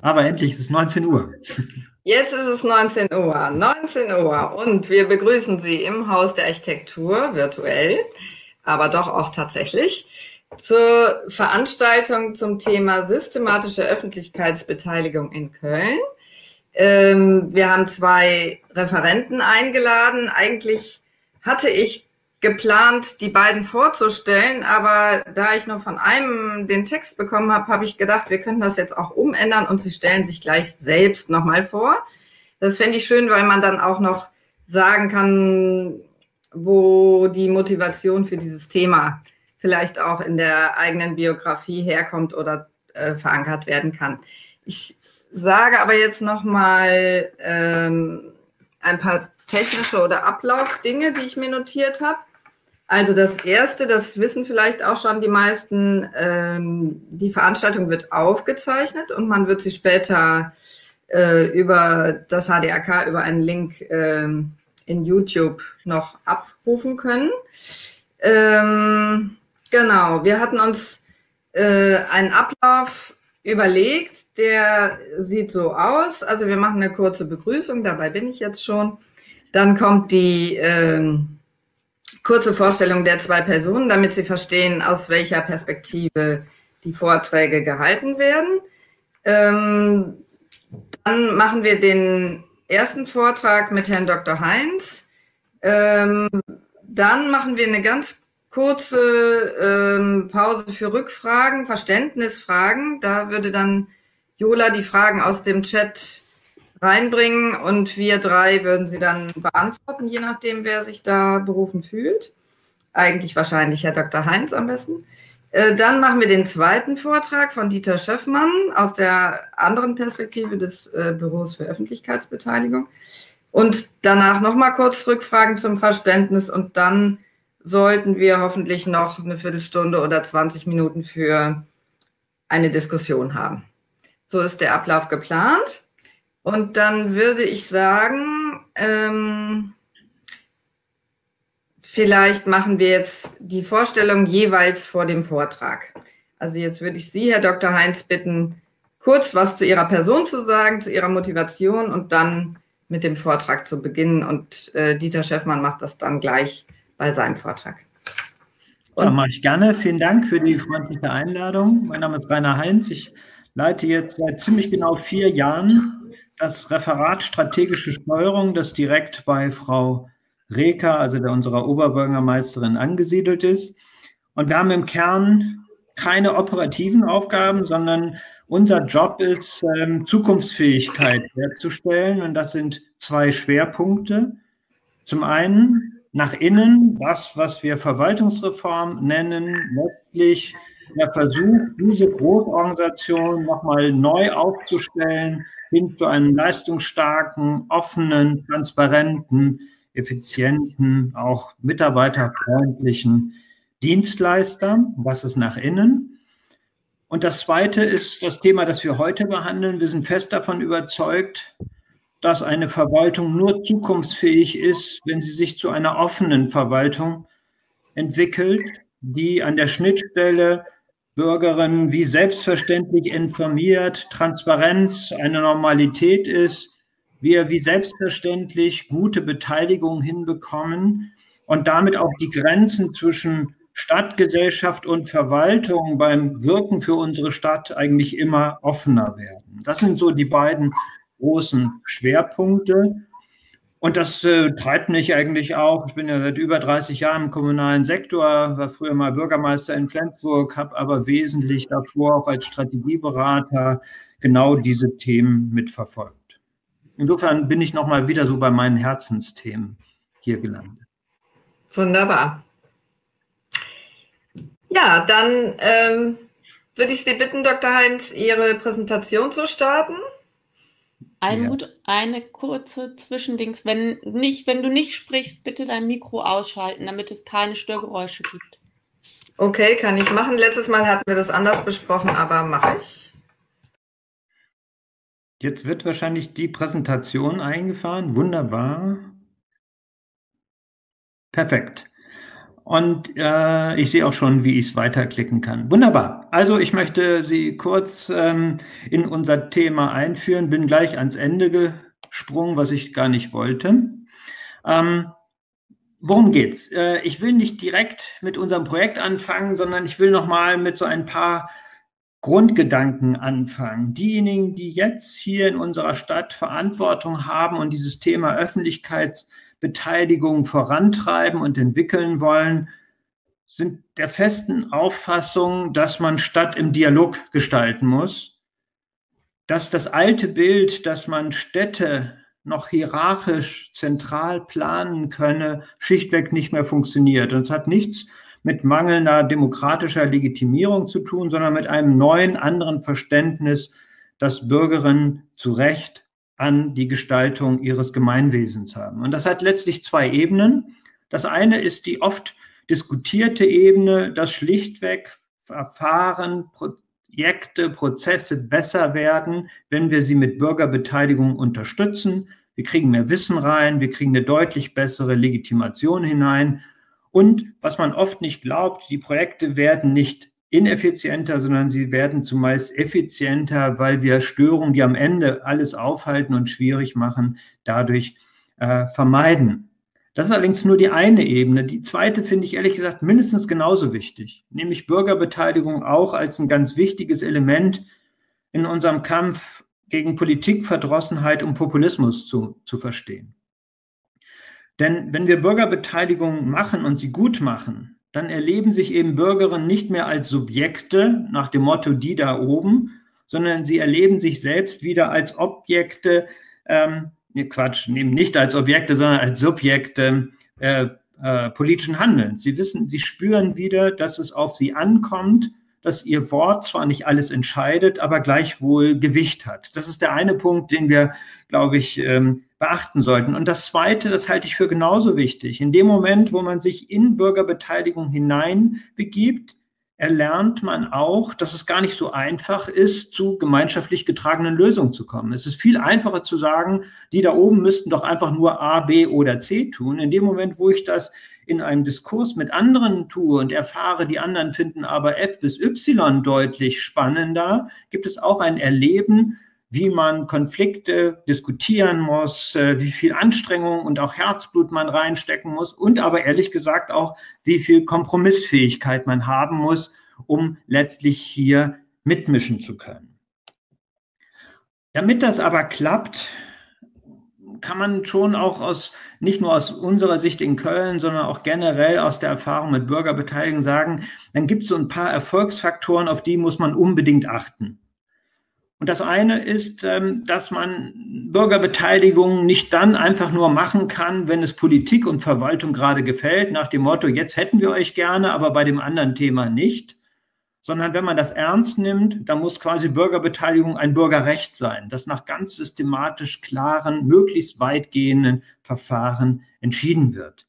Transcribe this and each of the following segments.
Aber endlich ist es 19 Uhr. Jetzt ist es 19 Uhr. 19 Uhr. Und wir begrüßen Sie im Haus der Architektur virtuell, aber doch auch tatsächlich zur Veranstaltung zum Thema systematische Öffentlichkeitsbeteiligung in Köln. Ähm, wir haben zwei Referenten eingeladen. Eigentlich hatte ich geplant, die beiden vorzustellen, aber da ich nur von einem den Text bekommen habe, habe ich gedacht, wir könnten das jetzt auch umändern und sie stellen sich gleich selbst nochmal vor. Das fände ich schön, weil man dann auch noch sagen kann, wo die Motivation für dieses Thema vielleicht auch in der eigenen Biografie herkommt oder äh, verankert werden kann. Ich sage aber jetzt nochmal ähm, ein paar technische oder Ablaufdinge, die ich mir notiert habe. Also das Erste, das wissen vielleicht auch schon die meisten, ähm, die Veranstaltung wird aufgezeichnet und man wird sie später äh, über das HDRK, über einen Link ähm, in YouTube noch abrufen können. Ähm, genau, wir hatten uns äh, einen Ablauf überlegt, der sieht so aus. Also wir machen eine kurze Begrüßung, dabei bin ich jetzt schon. Dann kommt die... Äh, kurze Vorstellung der zwei Personen, damit Sie verstehen, aus welcher Perspektive die Vorträge gehalten werden. Ähm, dann machen wir den ersten Vortrag mit Herrn Dr. Heinz. Ähm, dann machen wir eine ganz kurze ähm, Pause für Rückfragen, Verständnisfragen. Da würde dann Jola die Fragen aus dem Chat reinbringen und wir drei würden sie dann beantworten, je nachdem, wer sich da berufen fühlt. Eigentlich wahrscheinlich Herr Dr. Heinz am besten. Äh, dann machen wir den zweiten Vortrag von Dieter Schöffmann aus der anderen Perspektive des äh, Büros für Öffentlichkeitsbeteiligung. Und danach nochmal kurz Rückfragen zum Verständnis und dann sollten wir hoffentlich noch eine Viertelstunde oder 20 Minuten für eine Diskussion haben. So ist der Ablauf geplant. Und dann würde ich sagen, ähm, vielleicht machen wir jetzt die Vorstellung jeweils vor dem Vortrag. Also jetzt würde ich Sie, Herr Dr. Heinz, bitten, kurz was zu Ihrer Person zu sagen, zu Ihrer Motivation und dann mit dem Vortrag zu beginnen. Und äh, Dieter Schäffmann macht das dann gleich bei seinem Vortrag. Und ja, mache ich gerne. Vielen Dank für die freundliche Einladung. Mein Name ist Rainer Heinz. Ich leite jetzt seit ziemlich genau vier Jahren das Referat strategische Steuerung, das direkt bei Frau Reker, also der unserer Oberbürgermeisterin, angesiedelt ist. Und wir haben im Kern keine operativen Aufgaben, sondern unser Job ist, ähm, Zukunftsfähigkeit herzustellen. Und das sind zwei Schwerpunkte. Zum einen nach innen, das, was wir Verwaltungsreform nennen, letztlich der Versuch, diese Großorganisation nochmal neu aufzustellen, hin zu einem leistungsstarken, offenen, transparenten, effizienten, auch mitarbeiterfreundlichen Dienstleister. Was ist nach innen? Und das Zweite ist das Thema, das wir heute behandeln. Wir sind fest davon überzeugt, dass eine Verwaltung nur zukunftsfähig ist, wenn sie sich zu einer offenen Verwaltung entwickelt, die an der Schnittstelle Bürgerinnen wie selbstverständlich informiert, Transparenz eine Normalität ist, wir wie selbstverständlich gute Beteiligung hinbekommen und damit auch die Grenzen zwischen Stadtgesellschaft und Verwaltung beim Wirken für unsere Stadt eigentlich immer offener werden. Das sind so die beiden großen Schwerpunkte. Und das äh, treibt mich eigentlich auch. Ich bin ja seit über 30 Jahren im kommunalen Sektor, war früher mal Bürgermeister in Flensburg, habe aber wesentlich davor auch als Strategieberater genau diese Themen mitverfolgt. Insofern bin ich nochmal wieder so bei meinen Herzensthemen hier gelandet. Wunderbar. Ja, dann ähm, würde ich Sie bitten, Dr. Heinz, Ihre Präsentation zu starten. Almut, ja. eine kurze Zwischendings. Wenn, nicht, wenn du nicht sprichst, bitte dein Mikro ausschalten, damit es keine Störgeräusche gibt. Okay, kann ich machen. Letztes Mal hatten wir das anders besprochen, aber mache ich. Jetzt wird wahrscheinlich die Präsentation eingefahren. Wunderbar. Perfekt. Und äh, ich sehe auch schon, wie ich es weiterklicken kann. Wunderbar. Also ich möchte Sie kurz ähm, in unser Thema einführen, bin gleich ans Ende gesprungen, was ich gar nicht wollte. Ähm, worum geht's? Äh, ich will nicht direkt mit unserem Projekt anfangen, sondern ich will noch mal mit so ein paar Grundgedanken anfangen. Diejenigen, die jetzt hier in unserer Stadt Verantwortung haben und dieses Thema Öffentlichkeits Beteiligung vorantreiben und entwickeln wollen, sind der festen Auffassung, dass man Stadt im Dialog gestalten muss, dass das alte Bild, dass man Städte noch hierarchisch zentral planen könne, schlichtweg nicht mehr funktioniert. Und es hat nichts mit mangelnder demokratischer Legitimierung zu tun, sondern mit einem neuen, anderen Verständnis, das Bürgerinnen zu Recht an die Gestaltung ihres Gemeinwesens haben. Und das hat letztlich zwei Ebenen. Das eine ist die oft diskutierte Ebene, dass schlichtweg Verfahren, Projekte, Prozesse besser werden, wenn wir sie mit Bürgerbeteiligung unterstützen. Wir kriegen mehr Wissen rein, wir kriegen eine deutlich bessere Legitimation hinein. Und was man oft nicht glaubt, die Projekte werden nicht ineffizienter, sondern sie werden zumeist effizienter, weil wir Störungen, die am Ende alles aufhalten und schwierig machen, dadurch äh, vermeiden. Das ist allerdings nur die eine Ebene. Die zweite finde ich ehrlich gesagt mindestens genauso wichtig, nämlich Bürgerbeteiligung auch als ein ganz wichtiges Element in unserem Kampf gegen Politikverdrossenheit und Populismus zu, zu verstehen. Denn wenn wir Bürgerbeteiligung machen und sie gut machen, dann erleben sich eben Bürgerinnen nicht mehr als Subjekte nach dem Motto die da oben, sondern sie erleben sich selbst wieder als Objekte, ähm, nee, Quatsch, nicht als Objekte, sondern als Subjekte äh, äh, politischen Handelns. Sie wissen, sie spüren wieder, dass es auf sie ankommt, dass ihr Wort zwar nicht alles entscheidet, aber gleichwohl Gewicht hat. Das ist der eine Punkt, den wir, glaube ich, ähm, beachten sollten. Und das Zweite, das halte ich für genauso wichtig. In dem Moment, wo man sich in Bürgerbeteiligung hineinbegibt, erlernt man auch, dass es gar nicht so einfach ist, zu gemeinschaftlich getragenen Lösungen zu kommen. Es ist viel einfacher zu sagen, die da oben müssten doch einfach nur A, B oder C tun. In dem Moment, wo ich das in einem Diskurs mit anderen tue und erfahre, die anderen finden aber F bis Y deutlich spannender, gibt es auch ein Erleben, wie man Konflikte diskutieren muss, äh, wie viel Anstrengung und auch Herzblut man reinstecken muss und aber ehrlich gesagt auch, wie viel Kompromissfähigkeit man haben muss, um letztlich hier mitmischen zu können. Damit das aber klappt, kann man schon auch aus, nicht nur aus unserer Sicht in Köln, sondern auch generell aus der Erfahrung mit Bürgerbeteiligung sagen, dann gibt es so ein paar Erfolgsfaktoren, auf die muss man unbedingt achten. Und das eine ist, ähm, dass man Bürgerbeteiligung nicht dann einfach nur machen kann, wenn es Politik und Verwaltung gerade gefällt, nach dem Motto, jetzt hätten wir euch gerne, aber bei dem anderen Thema nicht, sondern wenn man das ernst nimmt, dann muss quasi Bürgerbeteiligung ein Bürgerrecht sein, das nach ganz systematisch klaren, möglichst weitgehenden Verfahren entschieden wird.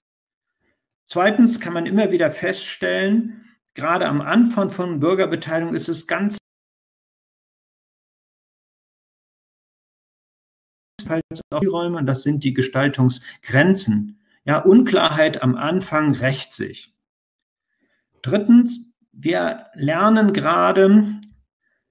Zweitens kann man immer wieder feststellen, gerade am Anfang von Bürgerbeteiligung ist es ganz Räume, und das sind die Gestaltungsgrenzen. Ja, Unklarheit am Anfang rächt sich. Drittens, wir lernen gerade,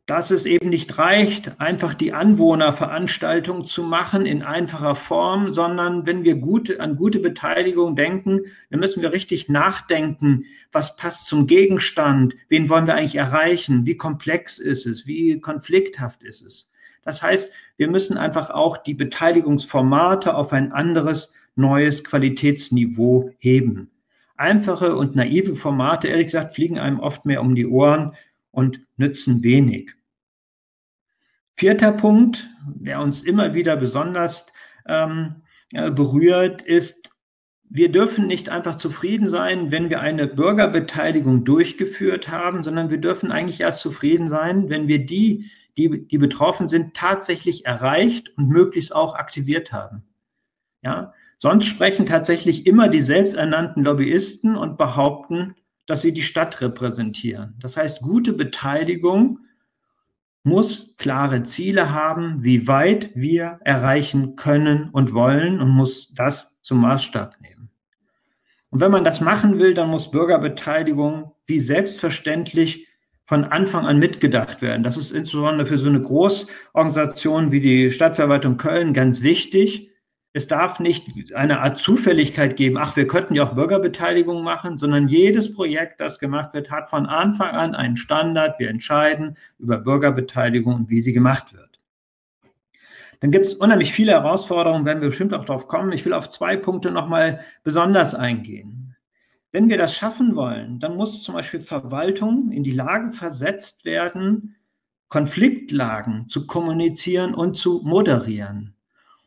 dass es eben nicht reicht, einfach die Anwohnerveranstaltung zu machen in einfacher Form, sondern wenn wir gute, an gute Beteiligung denken, dann müssen wir richtig nachdenken, was passt zum Gegenstand, wen wollen wir eigentlich erreichen, wie komplex ist es, wie konflikthaft ist es. Das heißt, wir müssen einfach auch die Beteiligungsformate auf ein anderes, neues Qualitätsniveau heben. Einfache und naive Formate, ehrlich gesagt, fliegen einem oft mehr um die Ohren und nützen wenig. Vierter Punkt, der uns immer wieder besonders ähm, äh, berührt, ist, wir dürfen nicht einfach zufrieden sein, wenn wir eine Bürgerbeteiligung durchgeführt haben, sondern wir dürfen eigentlich erst zufrieden sein, wenn wir die die, die betroffen sind, tatsächlich erreicht und möglichst auch aktiviert haben. Ja, sonst sprechen tatsächlich immer die selbsternannten Lobbyisten und behaupten, dass sie die Stadt repräsentieren. Das heißt, gute Beteiligung muss klare Ziele haben, wie weit wir erreichen können und wollen und muss das zum Maßstab nehmen. Und wenn man das machen will, dann muss Bürgerbeteiligung wie selbstverständlich von Anfang an mitgedacht werden. Das ist insbesondere für so eine Großorganisation wie die Stadtverwaltung Köln ganz wichtig. Es darf nicht eine Art Zufälligkeit geben, ach, wir könnten ja auch Bürgerbeteiligung machen, sondern jedes Projekt, das gemacht wird, hat von Anfang an einen Standard. Wir entscheiden über Bürgerbeteiligung und wie sie gemacht wird. Dann gibt es unheimlich viele Herausforderungen, werden wir bestimmt auch darauf kommen. Ich will auf zwei Punkte nochmal besonders eingehen. Wenn wir das schaffen wollen, dann muss zum Beispiel Verwaltung in die Lage versetzt werden, Konfliktlagen zu kommunizieren und zu moderieren.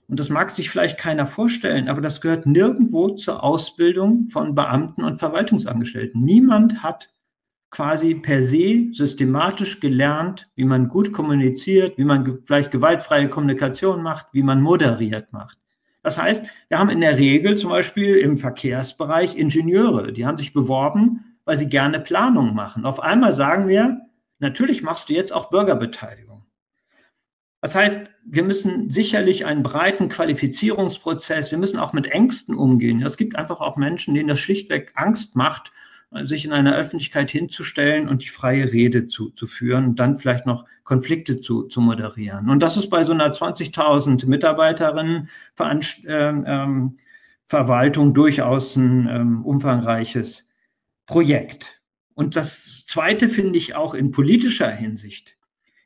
Und das mag sich vielleicht keiner vorstellen, aber das gehört nirgendwo zur Ausbildung von Beamten und Verwaltungsangestellten. Niemand hat quasi per se systematisch gelernt, wie man gut kommuniziert, wie man vielleicht gewaltfreie Kommunikation macht, wie man moderiert macht. Das heißt, wir haben in der Regel zum Beispiel im Verkehrsbereich Ingenieure, die haben sich beworben, weil sie gerne Planung machen. Auf einmal sagen wir, natürlich machst du jetzt auch Bürgerbeteiligung. Das heißt, wir müssen sicherlich einen breiten Qualifizierungsprozess, wir müssen auch mit Ängsten umgehen. Es gibt einfach auch Menschen, denen das schlichtweg Angst macht, sich in einer Öffentlichkeit hinzustellen und die freie Rede zu, zu führen und dann vielleicht noch Konflikte zu, zu moderieren. Und das ist bei so einer 20.000 Mitarbeiterinnen ähm, ähm, Verwaltung durchaus ein ähm, umfangreiches Projekt. Und das Zweite finde ich auch in politischer Hinsicht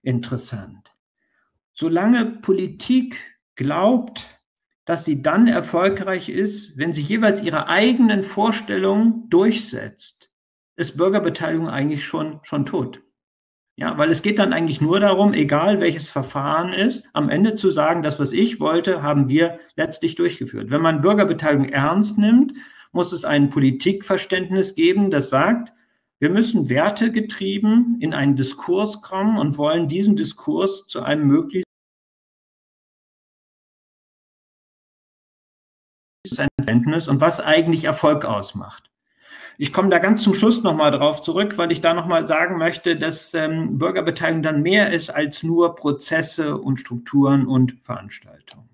interessant. Solange Politik glaubt, dass sie dann erfolgreich ist, wenn sie jeweils ihre eigenen Vorstellungen durchsetzt, ist Bürgerbeteiligung eigentlich schon, schon tot. Ja, weil es geht dann eigentlich nur darum, egal welches Verfahren ist, am Ende zu sagen, das, was ich wollte, haben wir letztlich durchgeführt. Wenn man Bürgerbeteiligung ernst nimmt, muss es ein Politikverständnis geben, das sagt, wir müssen wertegetrieben in einen Diskurs kommen und wollen diesen Diskurs zu einem möglichst sein Verständnis und was eigentlich Erfolg ausmacht. Ich komme da ganz zum Schluss nochmal drauf zurück, weil ich da nochmal sagen möchte, dass ähm, Bürgerbeteiligung dann mehr ist als nur Prozesse und Strukturen und Veranstaltungen.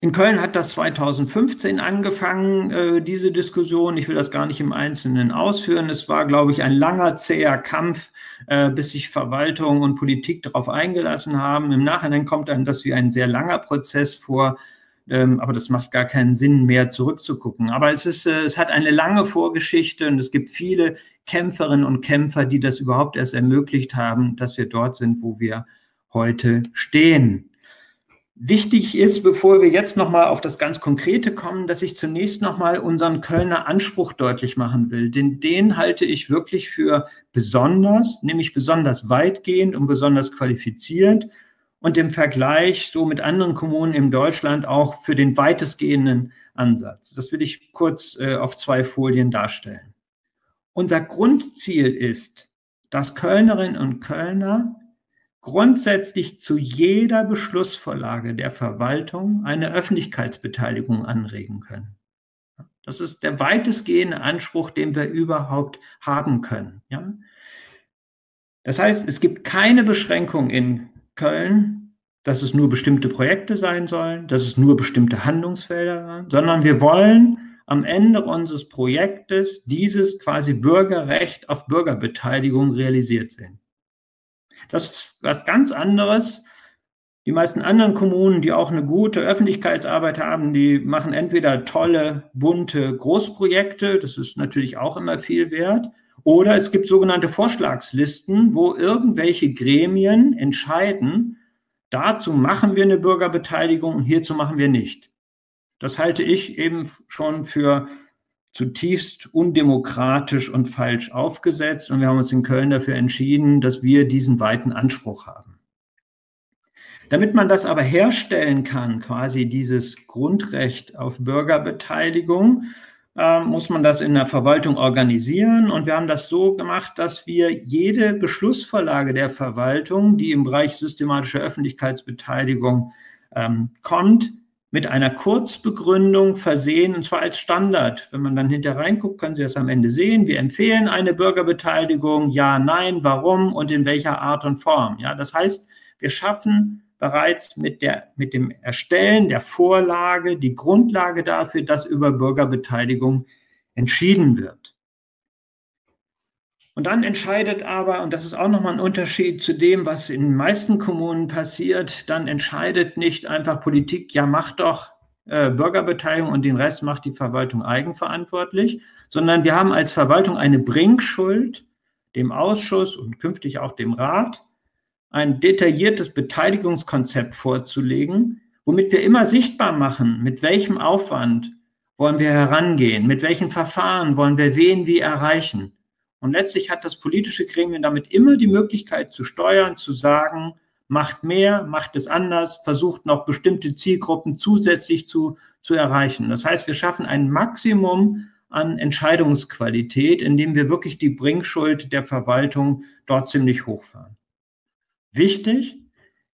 In Köln hat das 2015 angefangen, äh, diese Diskussion. Ich will das gar nicht im Einzelnen ausführen. Es war, glaube ich, ein langer, zäher Kampf, äh, bis sich Verwaltung und Politik darauf eingelassen haben. Im Nachhinein kommt einem das wie ein sehr langer Prozess vor, ähm, aber das macht gar keinen Sinn mehr zurückzugucken. Aber es ist, äh, es hat eine lange Vorgeschichte und es gibt viele Kämpferinnen und Kämpfer, die das überhaupt erst ermöglicht haben, dass wir dort sind, wo wir heute stehen. Wichtig ist, bevor wir jetzt nochmal auf das ganz Konkrete kommen, dass ich zunächst nochmal unseren Kölner Anspruch deutlich machen will. Denn den halte ich wirklich für besonders, nämlich besonders weitgehend und besonders qualifiziert und im Vergleich so mit anderen Kommunen in Deutschland auch für den weitestgehenden Ansatz. Das will ich kurz äh, auf zwei Folien darstellen. Unser Grundziel ist, dass Kölnerinnen und Kölner grundsätzlich zu jeder Beschlussvorlage der Verwaltung eine Öffentlichkeitsbeteiligung anregen können. Das ist der weitestgehende Anspruch, den wir überhaupt haben können. Ja? Das heißt, es gibt keine Beschränkung in Köln, dass es nur bestimmte Projekte sein sollen, dass es nur bestimmte Handlungsfelder sind, sondern wir wollen am Ende unseres Projektes dieses quasi Bürgerrecht auf Bürgerbeteiligung realisiert sehen. Das ist was ganz anderes. Die meisten anderen Kommunen, die auch eine gute Öffentlichkeitsarbeit haben, die machen entweder tolle, bunte Großprojekte, das ist natürlich auch immer viel wert, oder es gibt sogenannte Vorschlagslisten, wo irgendwelche Gremien entscheiden, dazu machen wir eine Bürgerbeteiligung und hierzu machen wir nicht. Das halte ich eben schon für zutiefst undemokratisch und falsch aufgesetzt. Und wir haben uns in Köln dafür entschieden, dass wir diesen weiten Anspruch haben. Damit man das aber herstellen kann, quasi dieses Grundrecht auf Bürgerbeteiligung, äh, muss man das in der Verwaltung organisieren. Und wir haben das so gemacht, dass wir jede Beschlussvorlage der Verwaltung, die im Bereich systematische Öffentlichkeitsbeteiligung ähm, kommt, mit einer Kurzbegründung versehen, und zwar als Standard. Wenn man dann hinter reinguckt, können Sie das am Ende sehen. Wir empfehlen eine Bürgerbeteiligung, ja, nein, warum und in welcher Art und Form. Ja, das heißt, wir schaffen bereits mit, der, mit dem Erstellen der Vorlage die Grundlage dafür, dass über Bürgerbeteiligung entschieden wird. Und dann entscheidet aber, und das ist auch nochmal ein Unterschied zu dem, was in den meisten Kommunen passiert, dann entscheidet nicht einfach Politik, ja, mach doch äh, Bürgerbeteiligung und den Rest macht die Verwaltung eigenverantwortlich, sondern wir haben als Verwaltung eine Bringschuld dem Ausschuss und künftig auch dem Rat, ein detailliertes Beteiligungskonzept vorzulegen, womit wir immer sichtbar machen, mit welchem Aufwand wollen wir herangehen, mit welchen Verfahren wollen wir wen wie erreichen. Und letztlich hat das politische Gremium damit immer die Möglichkeit zu steuern, zu sagen, macht mehr, macht es anders, versucht noch bestimmte Zielgruppen zusätzlich zu, zu erreichen. Das heißt, wir schaffen ein Maximum an Entscheidungsqualität, indem wir wirklich die Bringschuld der Verwaltung dort ziemlich hochfahren. Wichtig,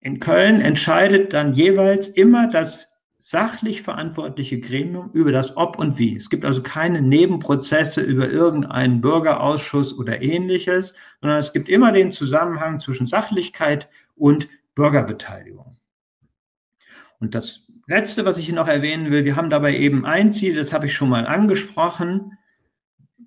in Köln entscheidet dann jeweils immer das sachlich verantwortliche Gremium über das Ob und Wie. Es gibt also keine Nebenprozesse über irgendeinen Bürgerausschuss oder ähnliches, sondern es gibt immer den Zusammenhang zwischen Sachlichkeit und Bürgerbeteiligung. Und das Letzte, was ich hier noch erwähnen will, wir haben dabei eben ein Ziel, das habe ich schon mal angesprochen.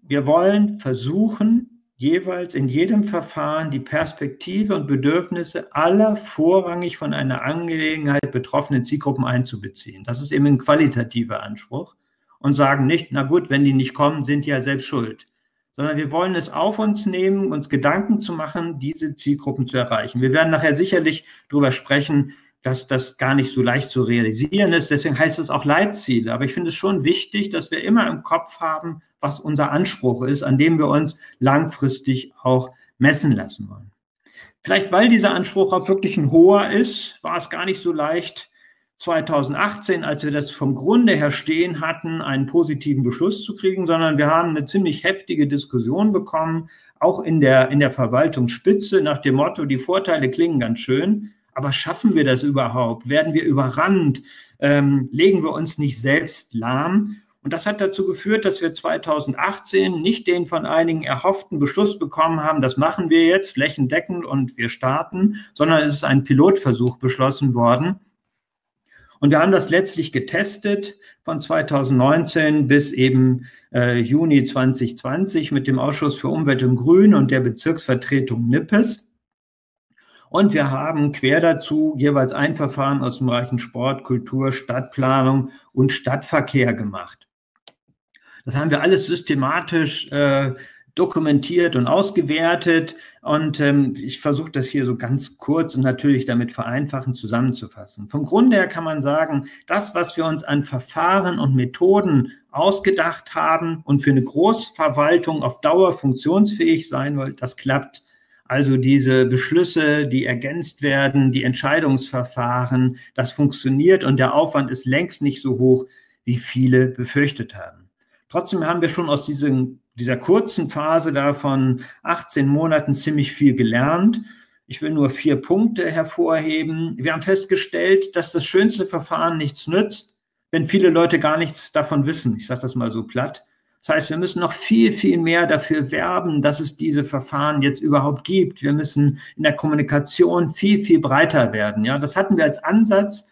Wir wollen versuchen, jeweils in jedem Verfahren die Perspektive und Bedürfnisse aller vorrangig von einer Angelegenheit betroffenen Zielgruppen einzubeziehen. Das ist eben ein qualitativer Anspruch und sagen nicht, na gut, wenn die nicht kommen, sind die ja selbst schuld, sondern wir wollen es auf uns nehmen, uns Gedanken zu machen, diese Zielgruppen zu erreichen. Wir werden nachher sicherlich darüber sprechen, dass das gar nicht so leicht zu realisieren ist. Deswegen heißt es auch Leitziele. Aber ich finde es schon wichtig, dass wir immer im Kopf haben, was unser Anspruch ist, an dem wir uns langfristig auch messen lassen wollen. Vielleicht weil dieser Anspruch auch wirklich ein hoher ist, war es gar nicht so leicht, 2018, als wir das vom Grunde her stehen hatten, einen positiven Beschluss zu kriegen, sondern wir haben eine ziemlich heftige Diskussion bekommen, auch in der, in der Verwaltungsspitze nach dem Motto, die Vorteile klingen ganz schön, aber schaffen wir das überhaupt? Werden wir überrannt? Ähm, legen wir uns nicht selbst lahm? Und das hat dazu geführt, dass wir 2018 nicht den von einigen erhofften Beschluss bekommen haben, das machen wir jetzt flächendeckend und wir starten, sondern es ist ein Pilotversuch beschlossen worden. Und wir haben das letztlich getestet von 2019 bis eben äh, Juni 2020 mit dem Ausschuss für Umwelt und Grün und der Bezirksvertretung Nippes. Und wir haben quer dazu jeweils ein Verfahren aus dem Bereichen Sport, Kultur, Stadtplanung und Stadtverkehr gemacht. Das haben wir alles systematisch äh, dokumentiert und ausgewertet. Und ähm, ich versuche das hier so ganz kurz und natürlich damit vereinfachen zusammenzufassen. Vom Grunde her kann man sagen, das, was wir uns an Verfahren und Methoden ausgedacht haben und für eine Großverwaltung auf Dauer funktionsfähig sein will, das klappt also diese Beschlüsse, die ergänzt werden, die Entscheidungsverfahren, das funktioniert und der Aufwand ist längst nicht so hoch, wie viele befürchtet haben. Trotzdem haben wir schon aus diesem, dieser kurzen Phase da von 18 Monaten ziemlich viel gelernt. Ich will nur vier Punkte hervorheben. Wir haben festgestellt, dass das schönste Verfahren nichts nützt, wenn viele Leute gar nichts davon wissen. Ich sage das mal so platt. Das heißt, wir müssen noch viel, viel mehr dafür werben, dass es diese Verfahren jetzt überhaupt gibt. Wir müssen in der Kommunikation viel, viel breiter werden. Ja, das hatten wir als Ansatz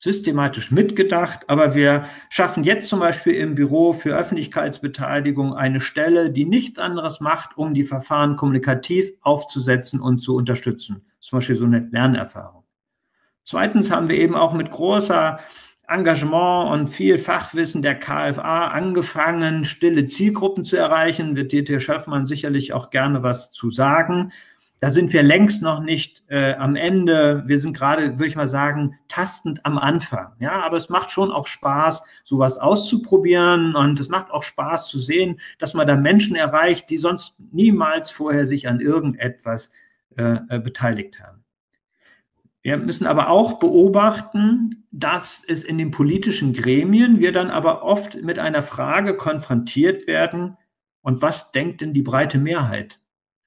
systematisch mitgedacht, aber wir schaffen jetzt zum Beispiel im Büro für Öffentlichkeitsbeteiligung eine Stelle, die nichts anderes macht, um die Verfahren kommunikativ aufzusetzen und zu unterstützen. Zum Beispiel so eine Lernerfahrung. Zweitens haben wir eben auch mit großer Engagement und viel Fachwissen der KFA angefangen, stille Zielgruppen zu erreichen. Wird Dieter Schöffmann sicherlich auch gerne was zu sagen. Da sind wir längst noch nicht äh, am Ende. Wir sind gerade, würde ich mal sagen, tastend am Anfang. Ja, aber es macht schon auch Spaß, sowas auszuprobieren und es macht auch Spaß zu sehen, dass man da Menschen erreicht, die sonst niemals vorher sich an irgendetwas äh, äh beteiligt haben. Wir müssen aber auch beobachten, dass es in den politischen Gremien wir dann aber oft mit einer Frage konfrontiert werden, und was denkt denn die breite Mehrheit?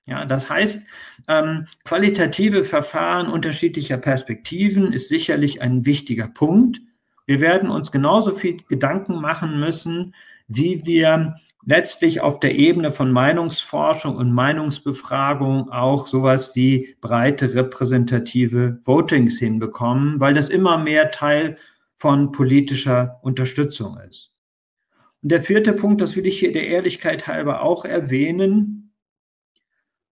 Ja, das heißt, ähm, qualitative Verfahren unterschiedlicher Perspektiven ist sicherlich ein wichtiger Punkt. Wir werden uns genauso viel Gedanken machen müssen, wie wir letztlich auf der Ebene von Meinungsforschung und Meinungsbefragung auch sowas wie breite repräsentative Votings hinbekommen, weil das immer mehr Teil von politischer Unterstützung ist. Und der vierte Punkt, das will ich hier der Ehrlichkeit halber auch erwähnen,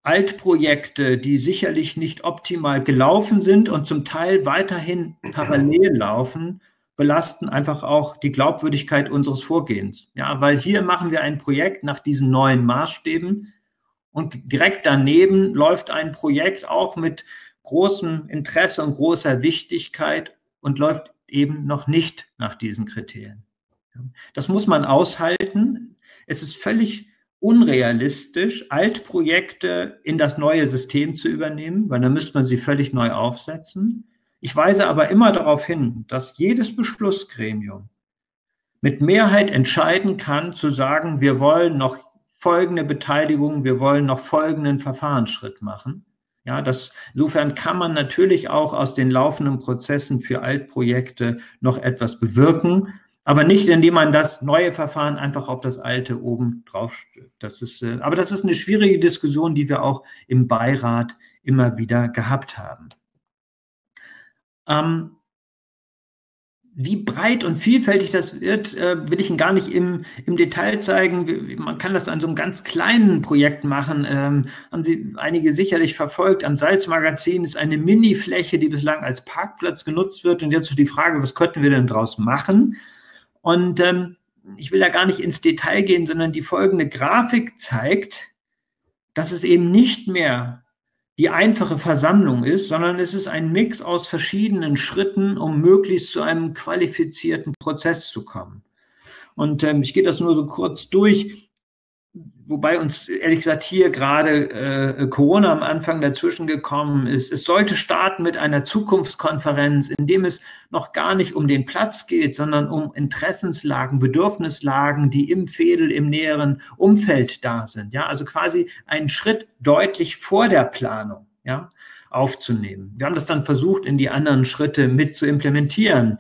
Altprojekte, die sicherlich nicht optimal gelaufen sind und zum Teil weiterhin parallel laufen, belasten einfach auch die Glaubwürdigkeit unseres Vorgehens. Ja, weil hier machen wir ein Projekt nach diesen neuen Maßstäben und direkt daneben läuft ein Projekt auch mit großem Interesse und großer Wichtigkeit und läuft eben noch nicht nach diesen Kriterien. Das muss man aushalten. Es ist völlig unrealistisch, Altprojekte in das neue System zu übernehmen, weil dann müsste man sie völlig neu aufsetzen. Ich weise aber immer darauf hin, dass jedes Beschlussgremium mit Mehrheit entscheiden kann, zu sagen, wir wollen noch folgende Beteiligung, wir wollen noch folgenden Verfahrensschritt machen. Ja, das, insofern kann man natürlich auch aus den laufenden Prozessen für Altprojekte noch etwas bewirken, aber nicht, indem man das neue Verfahren einfach auf das alte oben drauf stülpt. Das ist, äh, aber das ist eine schwierige Diskussion, die wir auch im Beirat immer wieder gehabt haben. Ähm, wie breit und vielfältig das wird, äh, will ich Ihnen gar nicht im, im Detail zeigen. Man kann das an so einem ganz kleinen Projekt machen. Ähm, haben Sie einige sicherlich verfolgt. Am Salzmagazin ist eine Mini-Fläche, die bislang als Parkplatz genutzt wird. Und jetzt so die Frage, was könnten wir denn daraus machen? Und ähm, ich will da gar nicht ins Detail gehen, sondern die folgende Grafik zeigt, dass es eben nicht mehr die einfache Versammlung ist, sondern es ist ein Mix aus verschiedenen Schritten, um möglichst zu einem qualifizierten Prozess zu kommen. Und ähm, ich gehe das nur so kurz durch wobei uns ehrlich gesagt hier gerade äh, Corona am Anfang dazwischen gekommen ist. Es sollte starten mit einer Zukunftskonferenz, in dem es noch gar nicht um den Platz geht, sondern um Interessenslagen, Bedürfnislagen, die im Fädel, im näheren Umfeld da sind. Ja, also quasi einen Schritt deutlich vor der Planung. Ja, aufzunehmen. Wir haben das dann versucht, in die anderen Schritte mit zu implementieren.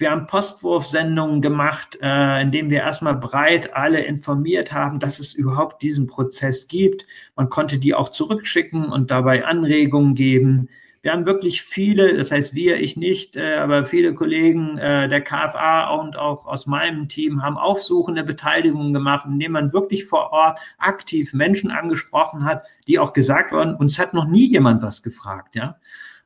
Wir haben Postwurfsendungen gemacht, äh, in denen wir erstmal breit alle informiert haben, dass es überhaupt diesen Prozess gibt. Man konnte die auch zurückschicken und dabei Anregungen geben. Wir haben wirklich viele, das heißt wir, ich nicht, äh, aber viele Kollegen äh, der KFA und auch aus meinem Team haben aufsuchende Beteiligungen gemacht, indem man wirklich vor Ort aktiv Menschen angesprochen hat, die auch gesagt wurden, uns hat noch nie jemand was gefragt, ja.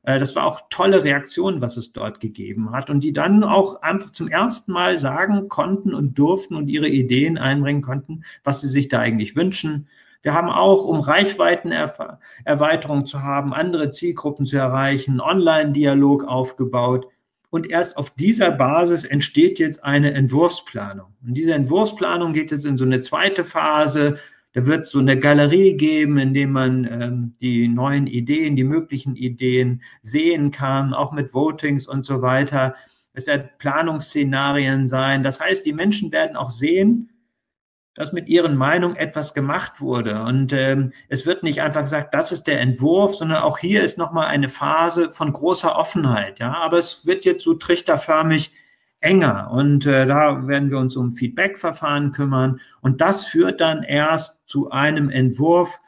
Äh, das war auch tolle Reaktion, was es dort gegeben hat und die dann auch einfach zum ersten Mal sagen konnten und durften und ihre Ideen einbringen konnten, was sie sich da eigentlich wünschen. Wir haben auch, um Reichweitenerweiterung zu haben, andere Zielgruppen zu erreichen, Online-Dialog aufgebaut. Und erst auf dieser Basis entsteht jetzt eine Entwurfsplanung. Und diese Entwurfsplanung geht jetzt in so eine zweite Phase. Da wird es so eine Galerie geben, in dem man ähm, die neuen Ideen, die möglichen Ideen sehen kann, auch mit Votings und so weiter. Es werden Planungsszenarien sein. Das heißt, die Menschen werden auch sehen, dass mit ihren Meinungen etwas gemacht wurde. Und ähm, es wird nicht einfach gesagt, das ist der Entwurf, sondern auch hier ist nochmal eine Phase von großer Offenheit. Ja, aber es wird jetzt so trichterförmig enger. Und äh, da werden wir uns um Feedback-Verfahren kümmern. Und das führt dann erst zu einem Entwurf,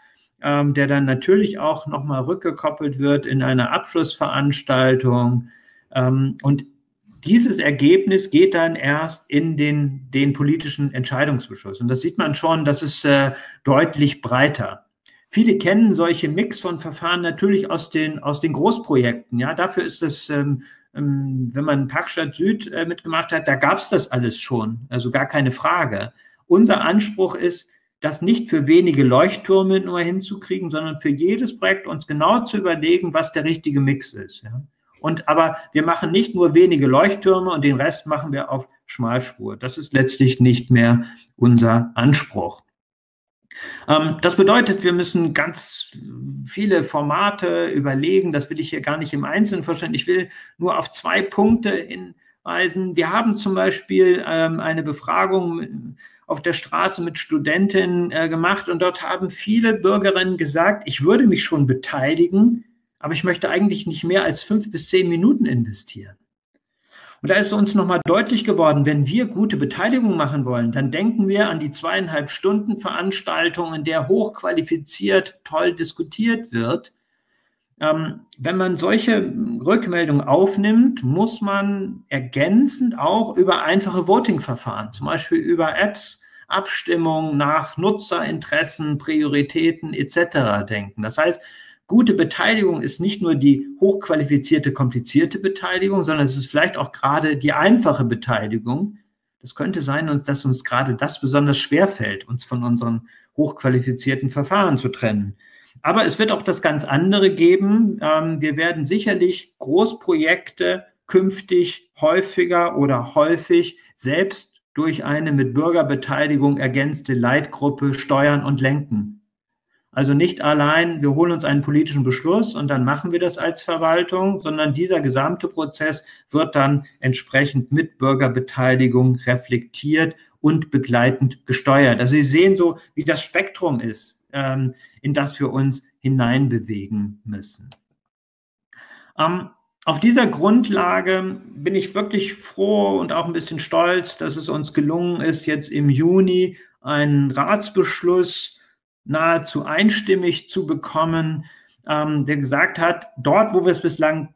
ähm, der dann natürlich auch nochmal rückgekoppelt wird in einer Abschlussveranstaltung. Ähm, und dieses Ergebnis geht dann erst in den, den politischen Entscheidungsbeschluss. Und das sieht man schon, das ist äh, deutlich breiter. Viele kennen solche Mix von Verfahren natürlich aus den, aus den Großprojekten. Ja, dafür ist ähm, ähm, wenn man Parkstadt Süd äh, mitgemacht hat, da gab es das alles schon, also gar keine Frage. Unser Anspruch ist, das nicht für wenige Leuchttürme nur hinzukriegen, sondern für jedes Projekt uns genau zu überlegen, was der richtige Mix ist. Ja. Und aber wir machen nicht nur wenige Leuchttürme und den Rest machen wir auf Schmalspur. Das ist letztlich nicht mehr unser Anspruch. Ähm, das bedeutet, wir müssen ganz viele Formate überlegen. Das will ich hier gar nicht im Einzelnen vorstellen. Ich will nur auf zwei Punkte hinweisen. Wir haben zum Beispiel ähm, eine Befragung auf der Straße mit Studentinnen äh, gemacht und dort haben viele Bürgerinnen gesagt, ich würde mich schon beteiligen, aber ich möchte eigentlich nicht mehr als fünf bis zehn Minuten investieren. Und da ist uns nochmal deutlich geworden, wenn wir gute Beteiligung machen wollen, dann denken wir an die zweieinhalb Stunden Veranstaltung, in der hochqualifiziert toll diskutiert wird. Ähm, wenn man solche Rückmeldungen aufnimmt, muss man ergänzend auch über einfache Voting-Verfahren, zum Beispiel über Apps, Abstimmung nach Nutzerinteressen, Prioritäten etc. denken. Das heißt, Gute Beteiligung ist nicht nur die hochqualifizierte, komplizierte Beteiligung, sondern es ist vielleicht auch gerade die einfache Beteiligung. Das könnte sein, dass uns gerade das besonders schwer fällt, uns von unseren hochqualifizierten Verfahren zu trennen. Aber es wird auch das ganz andere geben. Ähm, wir werden sicherlich Großprojekte künftig häufiger oder häufig selbst durch eine mit Bürgerbeteiligung ergänzte Leitgruppe steuern und lenken. Also nicht allein, wir holen uns einen politischen Beschluss und dann machen wir das als Verwaltung, sondern dieser gesamte Prozess wird dann entsprechend mit Bürgerbeteiligung reflektiert und begleitend gesteuert. Also Sie sehen so, wie das Spektrum ist, ähm, in das wir uns hineinbewegen müssen. Ähm, auf dieser Grundlage bin ich wirklich froh und auch ein bisschen stolz, dass es uns gelungen ist, jetzt im Juni einen Ratsbeschluss nahezu einstimmig zu bekommen, ähm, der gesagt hat, dort, wo wir es bislang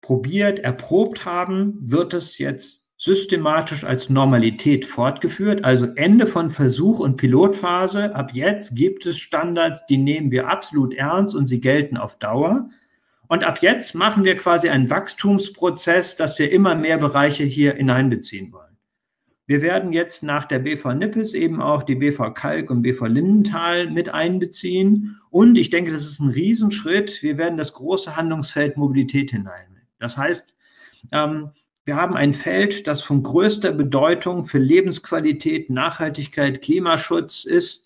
probiert, erprobt haben, wird es jetzt systematisch als Normalität fortgeführt. Also Ende von Versuch und Pilotphase. Ab jetzt gibt es Standards, die nehmen wir absolut ernst und sie gelten auf Dauer. Und ab jetzt machen wir quasi einen Wachstumsprozess, dass wir immer mehr Bereiche hier hineinbeziehen wollen. Wir werden jetzt nach der BV Nippes eben auch die BV Kalk und BV Lindenthal mit einbeziehen. Und ich denke, das ist ein Riesenschritt. Wir werden das große Handlungsfeld Mobilität hinein. Das heißt, ähm, wir haben ein Feld, das von größter Bedeutung für Lebensqualität, Nachhaltigkeit, Klimaschutz ist.